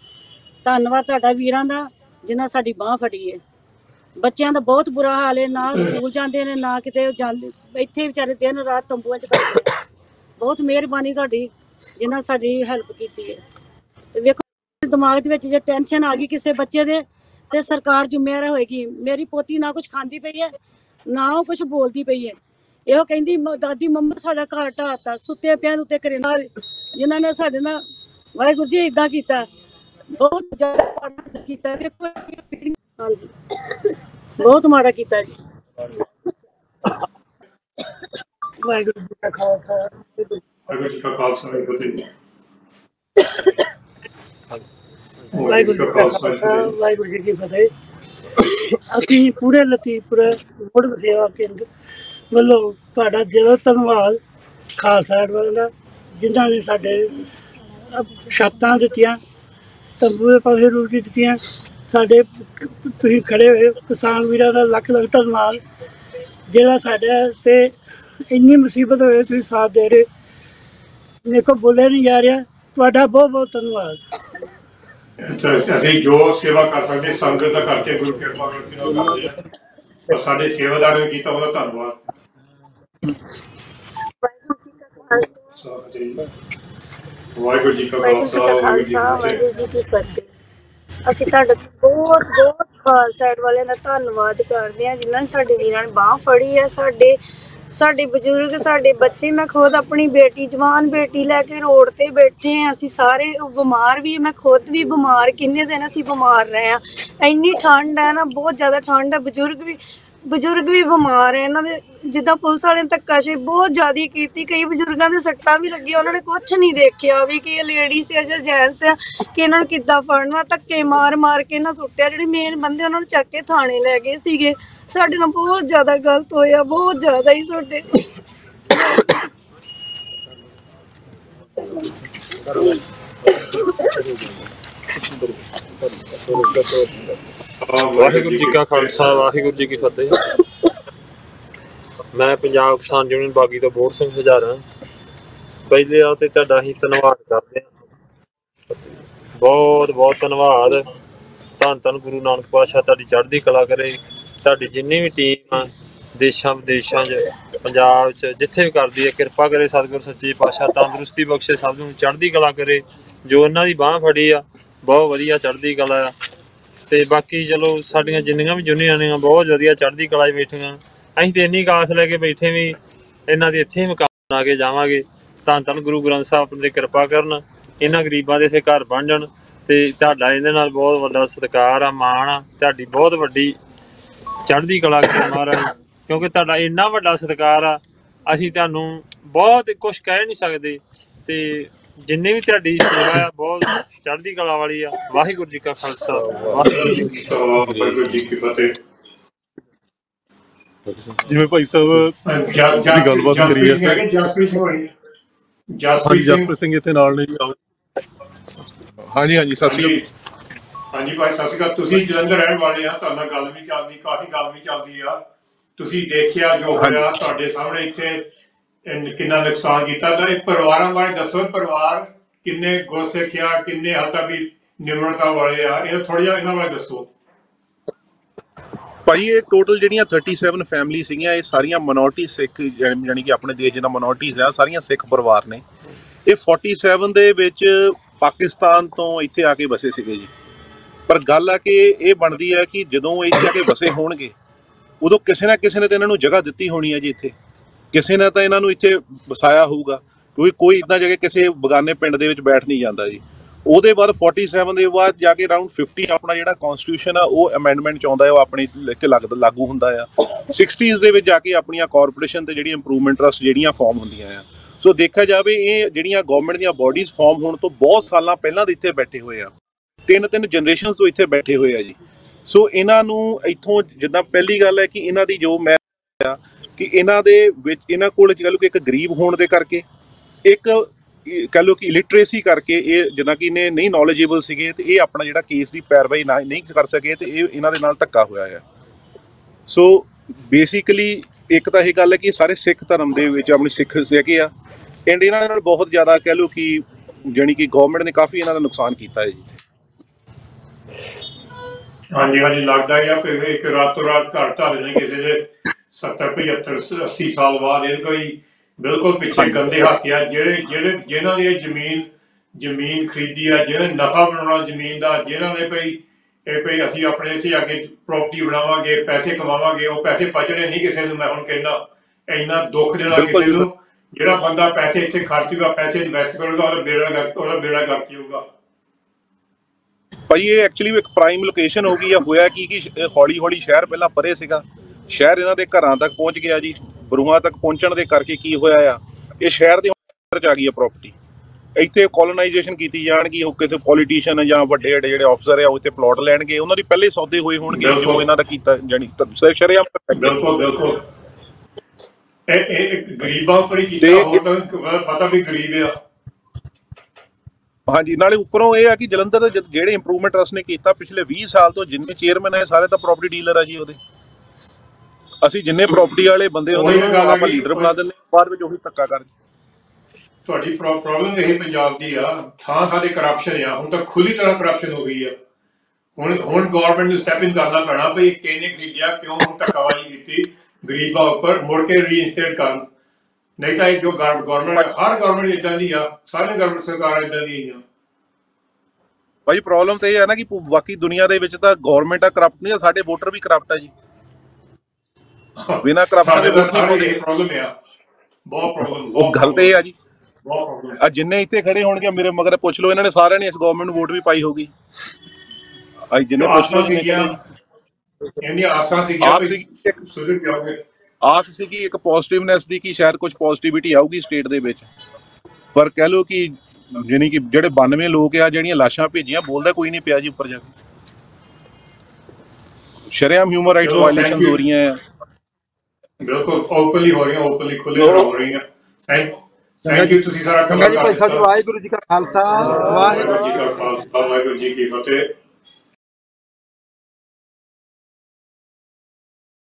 ਧੰਨਵਾਦ ਤੁਹਾਡਾ ਵੀਰਾਂ ਦਾ, ਜਿਨ੍ਹਾਂ ਸਾਡੀ ਬਾਹ ਫੜੀ ਹੈ। ਬੱਚਿਆਂ ਦਾ ਬਹੁਤ ਬੁਰਾ ਹਾਲ ਹੈ, ਨਾ ਸਕੂਲ ਜਾਂਦੇ ਨੇ, ਨਾ ਕਿਤੇ ਜਾਂਦੇ। ਇੱਥੇ ਵਿਚਾਰੇ ਦਿਨ ਰਾਤ ਤੰਬੂਆਂ 'ਚ ਬੈਠੇ ਬਹੁਤ ਮਿਹਰਬਾਨੀ ਤੁਹਾਡੀ, ਜਿਨ੍ਹਾਂ ਸਾਡੀ ਹੈਲਪ ਕੀਤੀ ਹੈ। ਤੇ ਵੇਖੋ, ਦਿਮਾਗ ਦੇ ਵਿੱਚ ਜੇ ਟੈਨਸ਼ਨ ਆ ਗਈ ਕਿਸੇ ਬੱਚੇ ਦੇ, ਤੇ ਸਰਕਾਰ ਜ਼ਿੰਮੇਵਾਰ ਹੋਏਗੀ। ਮੇਰੀ ਪੋਤੀ ਨਾ ਕੁਝ ਖਾਂਦੀ ਪਈ ਹੈ, ਨਾ ਉਹ ਕੁਝ ਬੋਲਦੀ ਪਈ ਹੈ। ਇਹੋ ਕਹਿੰਦੀ ਦਾਦੀ, ਮੰਮਾ ਸਾਡਾ ਘਰ ਢਾਤਾ ਸੁੱਤੇ ਪਿਆਂ ਉੱਤੇ ਕਰਿੰਦਾ ਜਿਨ੍ਹਾਂ ਨੇ ਸਾਡੇ ਨਾਲ, ਵਾਹਿਗੁਰੂ ਜੀ ਇਦਾਂ ਕੀਤਾ। ਬਹੁਤ ਜ਼ਿਆਦਾ ਕੀਤਾ। ਵੇਖੋ ਹਾਂਜੀ। ਬਹੁਤ ਮਾੜਾ ਕੀਤਾ ਜੀ ਵਾਹਿਗੁਰੂ ਜੀ ਕਾ ਖਾਲਸਾ, ਵਾਹਿਗੁਰੂ ਜੀ ਕਾ ਖਾਲਸਾ, ਵਾਹਿਗੁਰੂ ਜੀ ਵਾਹਿਗੁਰੂ ਜੀ ਕਾ ਖਾਲਸਾ, ਵਾਹਿਗੁਰੂ ਜੀ ਕੀ ਫਤਿਹ। ਅਸੀਂ ਪੂਰੇ ਲਤੀਪੁਰ ਮੁੜ ਸੇਵਾ ਕੇਂਦਰ ਵੱਲੋਂ ਤੁਹਾਡਾ ਦਿਲੋਂ ਧੰਨਵਾਦ ਖਾਲਸਾ ਏਡ ਦਾ, ਜਿਨ੍ਹਾਂ ਨੇ ਸਾਡੇ ਸ਼ਬਦਾਂ ਦਿੱਤੀਆਂ ਤੰਬੂ ਦੇ ਪਾਸੇ ਰੋਟੀ ਦਿੱਤੀਆਂ ਸਾਡੇ ਕ- ਤੁਸੀਂ ਖੜੇ ਹੋਏ ਕਿਸਾਨ ਵੀਰਾਂ ਦਾ ਲੱਖ ਲੱਖ ਧੰਨਵਾਦ। ਜਿਹੜਾ ਸਾਡੇ ਤੇ ਇੰਨੀ ਮੁਸੀਬਤ ਹੋਏ ਤੁਸੀਂ ਸਾਥ ਦੇ ਰਹੇ। ਮੇਰੇ ਕੋਲ ਬੋਲਿਆ ਨਹੀਂ ਜਾ ਰਿਹਾ। ਤੁਹਾਡਾ ਬਹੁਤ ਬਹੁਤ ਧੰਨਵਾਦ। ਅਸੀਂ ਜੋ ਸੇਵਾ ਕਰ ਸਕਦੇ ਸੰਗਤ ਦਾ ਕਰਕੇ ਗੁਰੂ ਕਿਰਪਾ ਕਰਕੇ ਨਾਲ ਕਰਦੇ ਆ। ਪਰ ਸਾਡੇ ਸੇਵਾਦਾਰਾਂ ਨੇ ਕੀਤਾ ਉਹਦਾ ਧੰਨਵਾਦ। ਵਾਹਿਗੁਰੂ ਜੀ ਕਾ ਖਾਲਸਾ ਕਾ ਵਾਹਿਗੁਰੂ ਕੀ ਜੀ ਕੀ ਫਤਿਹ। ਅਸੀਂ ਤੁਹਾਡਾ ਬਹੁਤ ਬਹੁਤ ਖਾਲਸਾ ਵਾਲਿਆਂ ਦਾ ਧੰਨਵਾਦ ਕਰਦੇ ਹਾਂ, ਜਿਨ੍ਹਾਂ ਨੇ ਸਾਡੇ ਵੀਰਾਂ ਨੇ ਬਾਹ ਫੜੀ ਹੈ, ਸਾਡੇ ਸਾਡੇ ਬਜ਼ੁਰਗ, ਸਾਡੇ ਬੱਚੇ, ਮੈਂ ਖੁਦ ਆਪਣੀ ਬੇਟੀ, ਜਵਾਨ ਬੇਟੀ ਲੈ ਕੇ ਰੋਡ ਤੇ ਬੈਠੇ ਆ ਅਸੀਂ ਸਾਰੇ ਬਿਮਾਰ ਵੀ ਮੈਂ ਖੁਦ ਵੀ ਬਿਮਾਰ, ਕਿੰਨੇ ਦਿਨ ਅਸੀਂ ਬਿਮਾਰ ਰਹੇ ਹਾਂ, ਇੰਨੀ ਠੰਡ ਹੈ ਨਾ, ਬਹੁਤ ਜ਼ਿਆਦਾ ਠੰਡ ਹੈ, ਬਜ਼ੁਰਗ ਵੀ ਬਜ਼ੁਰਗ ਵੀ ਬਿਮਾਰ ਹੈ, ਇਹਨਾਂ ਦੇ ਜਿੱਦਾਂ ਪੁਲਿਸ ਵਾਲਿਆਂ ਨੇ ਧੱਕਾਸ਼ਾਹੀ ਬਹੁਤ ਜ਼ਿਆਦਾ ਕੀਤੀ, ਕਈ ਬਜ਼ੁਰਗਾਂ ਦੇ ਸੱਟਾਂ ਵੀ ਲੱਗੀਆਂ, ਉਹਨਾਂ ਨੇ ਕੁਝ ਨਹੀਂ ਦੇਖਿਆ ਵੀ ਕਿ ਇਹ ਲੇਡੀਜ਼ ਹੈ ਜਾਂ ਜੈਂਟਸ ਹੈ ਕਿ ਇਹਨਾਂ ਨੂੰ ਕਿੱਦਾਂ ਫੜਨਾ, ਧੱਕੇ ਮਾਰ ਮਾਰ ਕੇ ਇਹਨਾਂ ਸੁੱਟਿਆ, ਜਿਹੜੇ ਮੇਨ ਬੰਦੇ ਉਹਨਾਂ ਨੂੰ ਚੱਕ ਕੇ ਥਾਣੇ ਲੈ ਗਏ ਸੀਗੇ। ਸਾਡੇ ਨਾਲ ਬਹੁਤ ਜ਼ਿਆਦਾ ਗਲਤ ਹੋਇਆ, ਬਹੁਤ ਜ਼ਿਆਦਾ ਹੀ ਸਾਡੇ। ਵਾਹਿਗੁਰੂ ਜੀ ਕਾ ਖਾਲਸਾ ਵਾਹਿਗੁਰੂ ਜੀ ਕੀ ਫਤਿਹ। ਮੈਂ ਪੰਜਾਬ ਕਿਸਾਨ ਯੂਨੀਅਨ ਬਾਗੀ ਤੋਂ ਬੋੜ ਸਿੰਘ ਹਜ਼ਾਰਾ। ਪਹਿਲੇ ਆ ਤੇ ਤੁਹਾਡਾ ਹੀ ਧੰਨਵਾਦ ਕਰਦੇ ਹਾਂ। ਬਹੁਤ ਬਹੁਤ ਧੰਨਵਾਦ। ਧੰਨ ਧੰਨ ਗੁਰੂ ਨਾਨਕ ਪਾਤਸ਼ਾਹ ਤੁਹਾਡੀ ਚੜ੍ਹਦੀ ਕਲਾ ਕਰੇ। ਤੁਹਾਡੀ ਜਿੰਨੀ ਵੀ ਟੀਮ ਆ ਦੇਸ਼ਾਂ ਵਿਦੇਸ਼ਾਂ 'ਚ ਪੰਜਾਬ 'ਚ ਜਿੱਥੇ ਵੀ ਕਰਦੀ ਹੈ ਕਿਰਪਾ ਕਰੇ ਸਤਿਗੁਰ ਸੱਚੇ ਪਾਤਸ਼ਾਹ ਤੰਦਰੁਸਤੀ ਬਖਸ਼ੇ ਸਭ ਨੂੰ ਚੜ੍ਹਦੀ ਕਲਾ ਕਰੇ। ਜੋ ਇਹਨਾਂ ਦੀ ਬਾਹ ਫੜੀ ਆ ਬਹੁਤ ਵਧੀਆ ਚੜ੍ਹਦੀ ਕਲਾ ਆ। ਤੇ ਬਾਕੀ ਚਲੋ ਸਾਡੀਆਂ ਜਿੰਨੀਆਂ ਵੀ ਜੁਨੀਆਂ ਨੇ, ਬਹੁਤ ਵਧੀਆ ਚੜ੍ਹਦੀ ਕਲਾ 'ਚ ਬੈਠੀਆਂ। ਅਸੀਂ ਤੇ ਇੰਨੀ ਕਾਸ ਲੈ ਕੇ ਬੈਠੇ ਵੀ ਇਹਨਾਂ ਦੇ ਇੱਥੇ ਹੀ ਮਕਾਨ ਬਣਾ ਕੇ ਜਾਵਾਂਗੇ। ਤਾਂ ਧੰਨ ਗੁਰੂ ਗ੍ਰੰਥ ਸਾਹਿਬ ਆਪਣੇ ਕਿਰਪਾ ਕਰਨ, ਇਹਨਾਂ ਗਰੀਬਾਂ ਦੇ ਇੱਥੇ ਘਰ ਬਣ ਜਾਣ ਤੇ ਤੁਹਾਡਾ ਇਹਦੇ ਨਾਲ ਬਹੁਤ ਵੱਡਾ ਸਤਿਕਾਰ ਆ, ਮਾਣ ਆ। ਤੁਹਾਡੀ ਬਹੁਤ ਵੱਡੀ ਚੜ੍ਹਦੀ ਕਲਾ ਕਰੇ ਮਹਾਰਾਜ, ਕਿਉਂਕਿ ਤੁਹਾਡਾ ਇੰਨਾ ਵੱਡਾ ਸਤਿਕਾਰ ਆ, ਅਸੀਂ ਤੁਹਾਨੂੰ ਬਹੁਤ ਕੁਝ ਕਹਿ ਨਹੀਂ ਸਕਦੇ। ਤੇ ਜਿੰਨੇ ਵੀ ਤੁਹਾਡੀ ਸੇਵਾ ਆ ਬਹੁਤ ਚੜ੍ਹਦੀ ਕਲਾ ਵਾਲੀ ਆ। ਵਾਹਿਗੁਰੂ ਜੀ ਕਾ ਖਾਲਸਾ। ਵਾਹਿਗੁਰੂ ਜੀ ਕੀ ਫਤਿਹ। ਜੀ ਜਿਵੇਂ ਭਾਈ ਸਾਹਿਬ ਤੁਸੀਂ ਗੱਲਬਾਤ ਕਰੀ ਹੈ ਜਸਪ੍ਰੀਤ ਸਿੰਘ ਹੋਣੀ ਜਸਪ੍ਰੀਤ ਸਿੰਘ ਜਸਪ੍ਰੀਤ ਸਿੰਘ ਇੱਥੇ ਨਾਲ ਨੇ ਜੀ ਆਓ। ਹਾਂਜੀ ਹਾਂਜੀ ਸਤਿ ਸ਼੍ਰੀ ਹਾਂਜੀ ਹਾਂਜੀ ਭਾਈ ਸਤਿ ਸ਼੍ਰੀ ਅਕਾਲ। ਤੁਸੀਂ ਜਲੰਧਰ ਰਹਿਣ ਵਾਲੇ ਆ ਤੁਹਾਡੇ ਨਾਲ ਗੱਲ ਵੀ ਚੱਲਦੀ ਕਾਫੀ ਗੱਲ ਵੀ ਚੱਲਦੀ ਆ। ਤੁਸੀਂ ਦੇਖਿਆ ਜੋ ਹੋਇਆ ਤੁਹਾਡੇ ਸਾਹਮਣੇ ਇੱਥੇ। ਕਿੰਨਾ ਨੁਕਸਾਨ ਕੀਤਾ? ਤਾਂ ਇਹ ਪਰਿਵਾਰਾਂ ਬਾਰੇ ਦੱਸੋ, ਪਰਿਵਾਰ ਕਿੰਨੇ ਗੁਰਸਿੱਖਿਆ ਕਿੰਨੇ ਹੱਦ ਵੀ ਨਿਮਰਤਾ ਵਾਲੇ ਆ? ਇਹ ਥੋੜਾ ਜਿਹਾ ਇਹਨਾਂ ਬਾਰੇ ਦੱਸੋ। ਭਾਈ, ਇਹ ਟੋਟਲ ਜਿਹੜੀਆਂ 37 ਫੈਮਿਲੀ ਸੀਗੀਆਂ, ਇਹ ਸਾਰੀਆਂ ਮਿਨੋਰਟੀ ਸਿੱਖ ਜਾਣੀ ਕਿ ਆਪਣੇ ਦੇਸ਼ ਜਿਹਨਾਂ ਮਿਨੋਰਟੀਜ਼ ਆ, ਸਾਰੀਆਂ ਸਿੱਖ ਪਰਿਵਾਰ ਨੇ। ਇਹ 47 ਦੇ ਵਿੱਚ ਪਾਕਿਸਤਾਨ ਤੋਂ ਇੱਥੇ ਆ ਕੇ ਵਸੇ ਸੀਗੇ ਜੀ। ਪਰ ਗੱਲ ਆ ਕਿ ਇਹ ਬਣਦੀ ਹੈ ਕਿ ਜਦੋਂ ਇੱਥੇ ਆ ਕੇ ਵਸੇ ਹੋਣਗੇ, ਉਦੋਂ ਕਿਸੇ ਨਾ ਕਿਸੇ ਨੇ ਤਾਂ ਇਹਨਾਂ ਨੂੰ ਜਗ੍ਹਾ ਦਿੱਤੀ ਹੋਣੀ ਹੈ ਜੀ ਇੱਥੇ। ਕਿਸੇ ਨੇ ਤਾਂ ਇਹਨਾਂ ਨੂੰ ਇੱਥੇ ਵਸਾਇਆ ਹੋਊਗਾ, ਕਿਉਂਕਿ ਕੋਈ ਇਦਾਂ ਜਗ੍ਹਾ ਕਿਸੇ ਬਗਾਨੇ ਪਿੰਡ ਦੇ ਵਿੱਚ ਬੈਠ ਨਹੀਂ ਜਾਂਦਾ ਜੀ। ਉਹਦੇ ਬਾਅਦ 47 ਦੇ ਬਾਅਦ ਜਾ ਕੇ ਅਰਾਊਂਡ 50 ਆਪਣਾ ਜਿਹੜਾ ਕਨਸਟੀਟਿਊਸ਼ਨ ਆ, ਉਹ ਅਮੈਂਡਮੈਂਟ ਚ ਆਉਂਦਾ ਹੈ, ਉਹ ਆਪਣੀ ਲਿਖ ਕੇ ਲੱਗ, ਲਾਗੂ ਹੁੰਦਾ ਆ। 60s ਦੇ ਵਿੱਚ ਜਾ ਕੇ ਆਪਣੀਆਂ ਕਾਰਪੋਰੇਸ਼ਨ ਤੇ ਜਿਹੜੀ ਇੰਪਰੂਵਮੈਂਟ ਟਰਸਟ ਜਿਹੜੀਆਂ ਫਾਰਮ ਹੁੰਦੀਆਂ ਆ। ਸੋ ਦੇਖਿਆ ਜਾਵੇ, ਇਹ ਜਿਹੜੀਆਂ ਗਵਰਨਮੈਂਟ ਦੀਆਂ ਬਾਡੀਜ਼ ਫਾਰਮ ਹੋਣ ਤੋਂ ਬਹੁਤ ਸਾਲਾਂ ਪਹਿਲਾਂ ਦੇ ਇੱਥੇ ਬੈਠੇ ਹੋਏ ਆ। ਤਿੰਨ ਤਿੰਨ ਜਨਰੇਸ਼ਨਸ ਤੋਂ ਇੱਥੇ ਬੈਠੇ ਹੋਏ ਆ ਜੀ। ਸੋ ਇਹਨਾਂ ਨੂੰ ਇੱਥੋਂ ਜਿੱਦਾਂ ਪਹਿਲੀ ਗੱਲ ਹੈ ਕਿ ਇਹਨਾਂ ਦੀ ਜੋ ਮੈਂ ਕਿ ਇਹਨਾਂ ਦੇ ਵਿੱਚ, ਇਹਨਾਂ ਕੋਲ ਕਹ ਲਓ ਕਿ ਇੱਕ ਗਰੀਬ ਹੋਣ ਦੇ ਕਰਕੇ, ਇੱਕ ਇਹ ਕਹ ਲਓ ਕਿ ਇਲਿਟਰੇਸੀ ਕਰਕੇ ਇਹ ਜਿੱਦਾਂ ਕਿ ਇਹਨੇ ਨਹੀਂ ਨੌਲੇਜੇਬਲ ਸੀਗੇ ਤੇ ਇਹ ਆਪਣਾ ਜਿਹੜਾ ਕੇਸ ਦੀ ਪੈਰਵਾਈ ਨਾ, ਨਹੀਂ ਕਰ ਸਕੇ ਤੇ ਇਹ ਇਹਨਾਂ ਦੇ ਨਾਲ ਧੱਕਾ ਹੋਇਆ ਹੈ ਸੋ ਬੇਸਿਕਲੀ ਇੱਕ ਤਾਂ ਇਹ ਗੱਲ ਹੈ ਕਿ ਸਾਰੇ ਸਿੱਖ ਧਰਮ ਦੇ ਵਿੱਚ ਆਪਣੀ ਸਿੱਖ ਹੈਗੇ ਆ ਐਂਡ ਇਹਨਾਂ ਨਾਲ ਬਹੁਤ ਜ਼ਿਆਦਾ ਕਹਿ ਲਓ ਕਿ ਜਾਣੀ ਕਿ ਗਵਰਨਮੈਂਟ ਨੇ ਕਾਫੀ ਇਹਨਾਂ ਦਾ ਨੁਕਸਾਨ ਕੀਤਾ ਹੈ ਜੀ। ਹਾਂਜੀ ਹਾਂਜੀ, ਲੱਗਦਾ ਹੈ ਕਿ ਇੱਕ ਰਾਤੋਂ ਰਾਤ ਘਰ ਢਾਲੇ ਨੇ ਕਿਸੇ ਦੇ 70 75 80 ਸਾਲ ਬਾਅਦ ਇਹ ਕੋਈ ਬਿਲਕੁਲ ਪਿੱਛੇ ਗੰਦੇ ਹੱਥ ਆ ਜਿਹੜੇ ਜਿਹੜੇ ਜਿਨ੍ਹਾਂ ਦੀ ਜ਼ਮੀਨ ਜ਼ਮੀਨ ਖਰੀਦੀ ਆ ਜਿਹਨੇ ਨਫਾ ਬਣਾਉਣਾ ਜ਼ਮੀਨ ਦਾ ਜਿਨ੍ਹਾਂ ਨੇ ਭਈ ਇਹ ਭਈ ਅਸੀਂ ਆਪਣੇ ਇੱਥੇ ਆ ਕੇ ਪ੍ਰਾਪਰਟੀ ਬਣਾਵਾਂਗੇ ਪੈਸੇ ਕਮਾਵਾਂਗੇ ਉਹ ਪੈਸੇ ਬਚਣੇ ਨਹੀਂ ਕਿਸੇ ਨੂੰ ਮੈਂ ਹੁਣ ਕਹਿੰਦਾ। ਇੰਨਾ ਦੁੱਖ ਦੇਣਾ ਕਿਸੇ। ਨੂੰ ਜਿਹੜਾ ਬੰਦਾ ਪੈਸੇ ਇੱਥੇ ਖਰਚੂਗਾ ਪੈਸੇ ਇਨਵੈਸਟ ਕਰੂਗਾ ਉਹਦਾ ਬੇੜਾ ਉਹਦਾ ਬੇੜਾ ਗਰਕ ਜਾਊਗਾ ਭਾਈ ਇਹ ਐਕਚੁਅਲੀ ਇੱਕ ਪ੍ਰਾਈਮ ਲੋਕੇਸ਼ਨ ਹੋ ਗਈ ਆ ਹੋਇਆ ਕੀ ਕਿ ਹੌਲੀ ਹੌਲੀ ਸ਼ਹਿਰ ਪਹਿਲਾਂ ਪਰੇ ਸੀਗਾ। ਸ਼ਹਿਰ ਇਹਨਾਂ ਦੇ ਘਰਾਂ ਤੱਕ ਪਹੁੰਚ ਗਿਆ ਜੀ ਬਰੂਹਾਂ ਤੱਕ ਪਹੁੰਚਣ ਦੇ ਕਰਕੇ ਕੀ ਹੋਇਆ ਆ? ਇਹ ਸ਼ਹਿਰ ਦੇ ਅੰਦਰ ਚ ਆ ਗਈ ਆ ਪ੍ਰਾਪਰਟੀ ਇੱਥੇ ਕੋਲੋਨਾਈਜੇਸ਼ਨ ਕੀਤੀ ਜਾਣਗੀ ਉਹ ਕਿਸੇ ਪੋਲੀਟੀਸ਼ੀਅਨ ਜਾਂ ਵੱਡੇ ਵੱਡੇ ਜਿਹੜੇ ਅਫਸਰ ਆ ਉਹ ਇੱਥੇ ਪਲਾਟ ਲੈਣਗੇ। ਉਹਨਾਂ ਦੀ ਪਹਿਲੇ ਸੌਦੇ ਹੋਏ ਹੋਣਗੇ ਜੋ। ਇਹਨਾਂ ਦਾ ਕੀਤਾ ਜਾਣੀ ਸ਼ਰਿਆਮ ਬਿਲਕੁਲ ਬਿਲਕੁਲ। ਇਹ ਗਰੀਬਾਂ ਉੱਪਰ ਹੀ ਕੀਤਾ ਹੋਰ ਪਤਾ ਵੀ ਗਰੀਬ ਆ। ਹਾਂਜੀ ਨਾਲੇ ਉੱਪਰੋਂ ਇਹ ਆ ਕਿ ਜਲੰਧਰ ਦੇ ਜਿਹੜੇ ਇੰਪਰੂਵਮੈਂਟ ਟਰਸਟ ਨੇ ਕੀਤਾ ਪਿਛਲੇ 20 ਸਾਲ ਤੋਂ ਜਿੰਨੇ ਚੇਅਰਮੈਨ ਹੈ ਸਾਰੇ ਤਾਂ ਪ੍ਰਾਪਰਟੀ ਡੀਲਰ ਆ ਜੀ ਉਹਦੇ। ਅਸੀਂ ਜਿੰਨੇ ਪ੍ਰਾਪਰਟੀ ਵਾਲੇ ਬੰਦੇ ਉਹੀ ਹੁੰਦੇ ਗੱਲ ਆਪਾਂ ਲੀਡਰ ਬਣਾ ਦਿੰਦੇ ਹਾਂ, ਬਾਅਦ ਵਿੱਚ ਉਹੀ ਧੱਕਾ ਕਰ ਤੁਹਾਡੀ ਪ੍ਰੋਬਲਮ ਇਹ ਪੰਜਾਬ ਦੀ ਆ ਥਾਂ ਥਾਂ ਤੇ ਕਰਪਸ਼ਨ ਆ ਹੁਣ ਤਾਂ ਖੁੱਲੀ ਤਰ੍ਹਾਂ ਕਰਪਸ਼ਨ ਹੋ ਗਈ ਆ। ਹੁਣ ਹੁਣ ਗਵਰਨਮੈਂਟ ਨੂੰ ਸਟੈਪ ਇਨ ਕਰਨਾ ਪੈਣਾ ਭਈ ਕਿਹਨੇ ਖਰੀਦਿਆ ਕਿਉਂ ਹੁਣ ਧੱਕਾਵਾਜੀ ਕੀਤੀ ਗਰੀਬਾਂ ਉੱਪਰ ਮੁੜ ਕੇ ਰੀਇਨਸਟੇਟ ਕਰਨ। ਨਹੀਂ ਤਾਂ ਇਹ ਜੋ ਗਵਰਨਮੈਂਟ ਹਰ ਗਵਰਨਮੈਂਟ ਇਦਾਂ ਦੀ ਆ ਸਾਰੇ ਗਵਰਨਮੈਂਟ ਸਰਕਾਰਾਂ ਇਦਾਂ ਦੀਆਂ ਆ। ਭਾਈ ਪ੍ਰੋਬਲਮ ਤਾਂ ਇਹ ਹੈ ਨਾ ਕਿ ਪੂ- ਬਾਕੀ ਦੁਨੀਆ ਦੇ ਵਿੱਚ ਤਾਂ ਗਵਰਨਮੈਂਟ ਆ ਕਰਪਟ ਨਹੀਂ ਆ ਸਾਡੇ ਵੋਟਰ ਵੀ ਕਰਪਟ ਆ ਜੀ। ਬਿਨਾਂ ਕਰਪਸ਼ਨ ਦੇ ਵੋਟ ਨਹੀਂ ਪਾਉਂਦੇ ਪ੍ਰੋਬਲਮ ਆ। ਬਹੁਤ ਪ੍ਰੋਬਲਮ ਉਹ ਗੱਲ ਤੇ ਇਹ ਆ ਜੀ। ਬਹੁਤ ਪ੍ਰੋਬਲਮ ਆ ਜਿੰਨੇ ਇੱਥੇ ਖੜੇ ਹੋਣਗੇ ਮੇਰੇ ਮਗਰ ਪੁੱਛ ਲਓ ਇਹਨਾਂ ਨੇ ਸਾਰਿਆਂ ਨੇ ਇਸ ਗਵਰਨਮੈਂਟ ਨੂੰ ਵੋਟ ਵੀ ਪਾਈ ਹੋਗੀ ਅੱਜ ਜਿੰਨੇ ਪੁੱਛ ਆਸਾਂ ਲਓ ਜਿੰਨੇ ਸੀਗੀਆਂ ਇੰਨੀਆਂ ਆਸਾਂ ਭਈ ਸੀਗੀ ਇੱਕ- ਪੋਜ਼ਿਟਿਵਨੈਸ ਦੀ ਕਿ ਸ਼ਾਇਦ ਕੁਝ ਪੋਜ਼ਿਟਿਵਿਟੀ ਆਊਗੀ ਸਟੇਟ ਦੇ ਵਿੱਚ। ਪਰ ਕਹਿ ਲਓ ਕਿ ਜਾਣੀ ਕਿ ਜਿਹੜੇ 92 ਲੋਕ ਆ ਜਿਹੜੀਆਂ ਲਾਸ਼ਾਂ ਭੇਜੀਆਂ ਬੋਲਦਾ ਕੋਈ ਨਹੀਂ ਪਿਆ ਜੀ ਉੱਪਰ ਜਾ ਕੇ। ਸ਼ਰੇਆਮ ਹਿਊਮਨ ਰਾਈਟਸ ਵਾਇਲੇਸ਼ਨਸ. ਹੋ ਰਹੀਆਂ ਆ। ਬਿਲਕੁਲ ਓਪਨਲੀ ਹੋ ਰਹੀਆਂ ਓਪਨਲੀ ਖੁੱਲੇ ਹੋ ਰਹੀਆਂ। ਥੈਂਕ ਥੈਂਕ ਯੂ ਤੁਸੀਂ ਸਾਰਾ ਚੰਗਾ ਜੀ ਭਾਈ ਸਾਹਿਬ ਵਾਹਿਗੁਰੂ ਜੀ ਕਾ ਖਾਲਸਾ ਵਾਹਿਗੁਰੂ ਵਾਹਿਗੁਰੂ ਜੀ ਕਾ ਖਾਲਸਾ ਵਾਹਿਗੁਰੂ ਜੀ ਕੀ ਫਤਿਹ।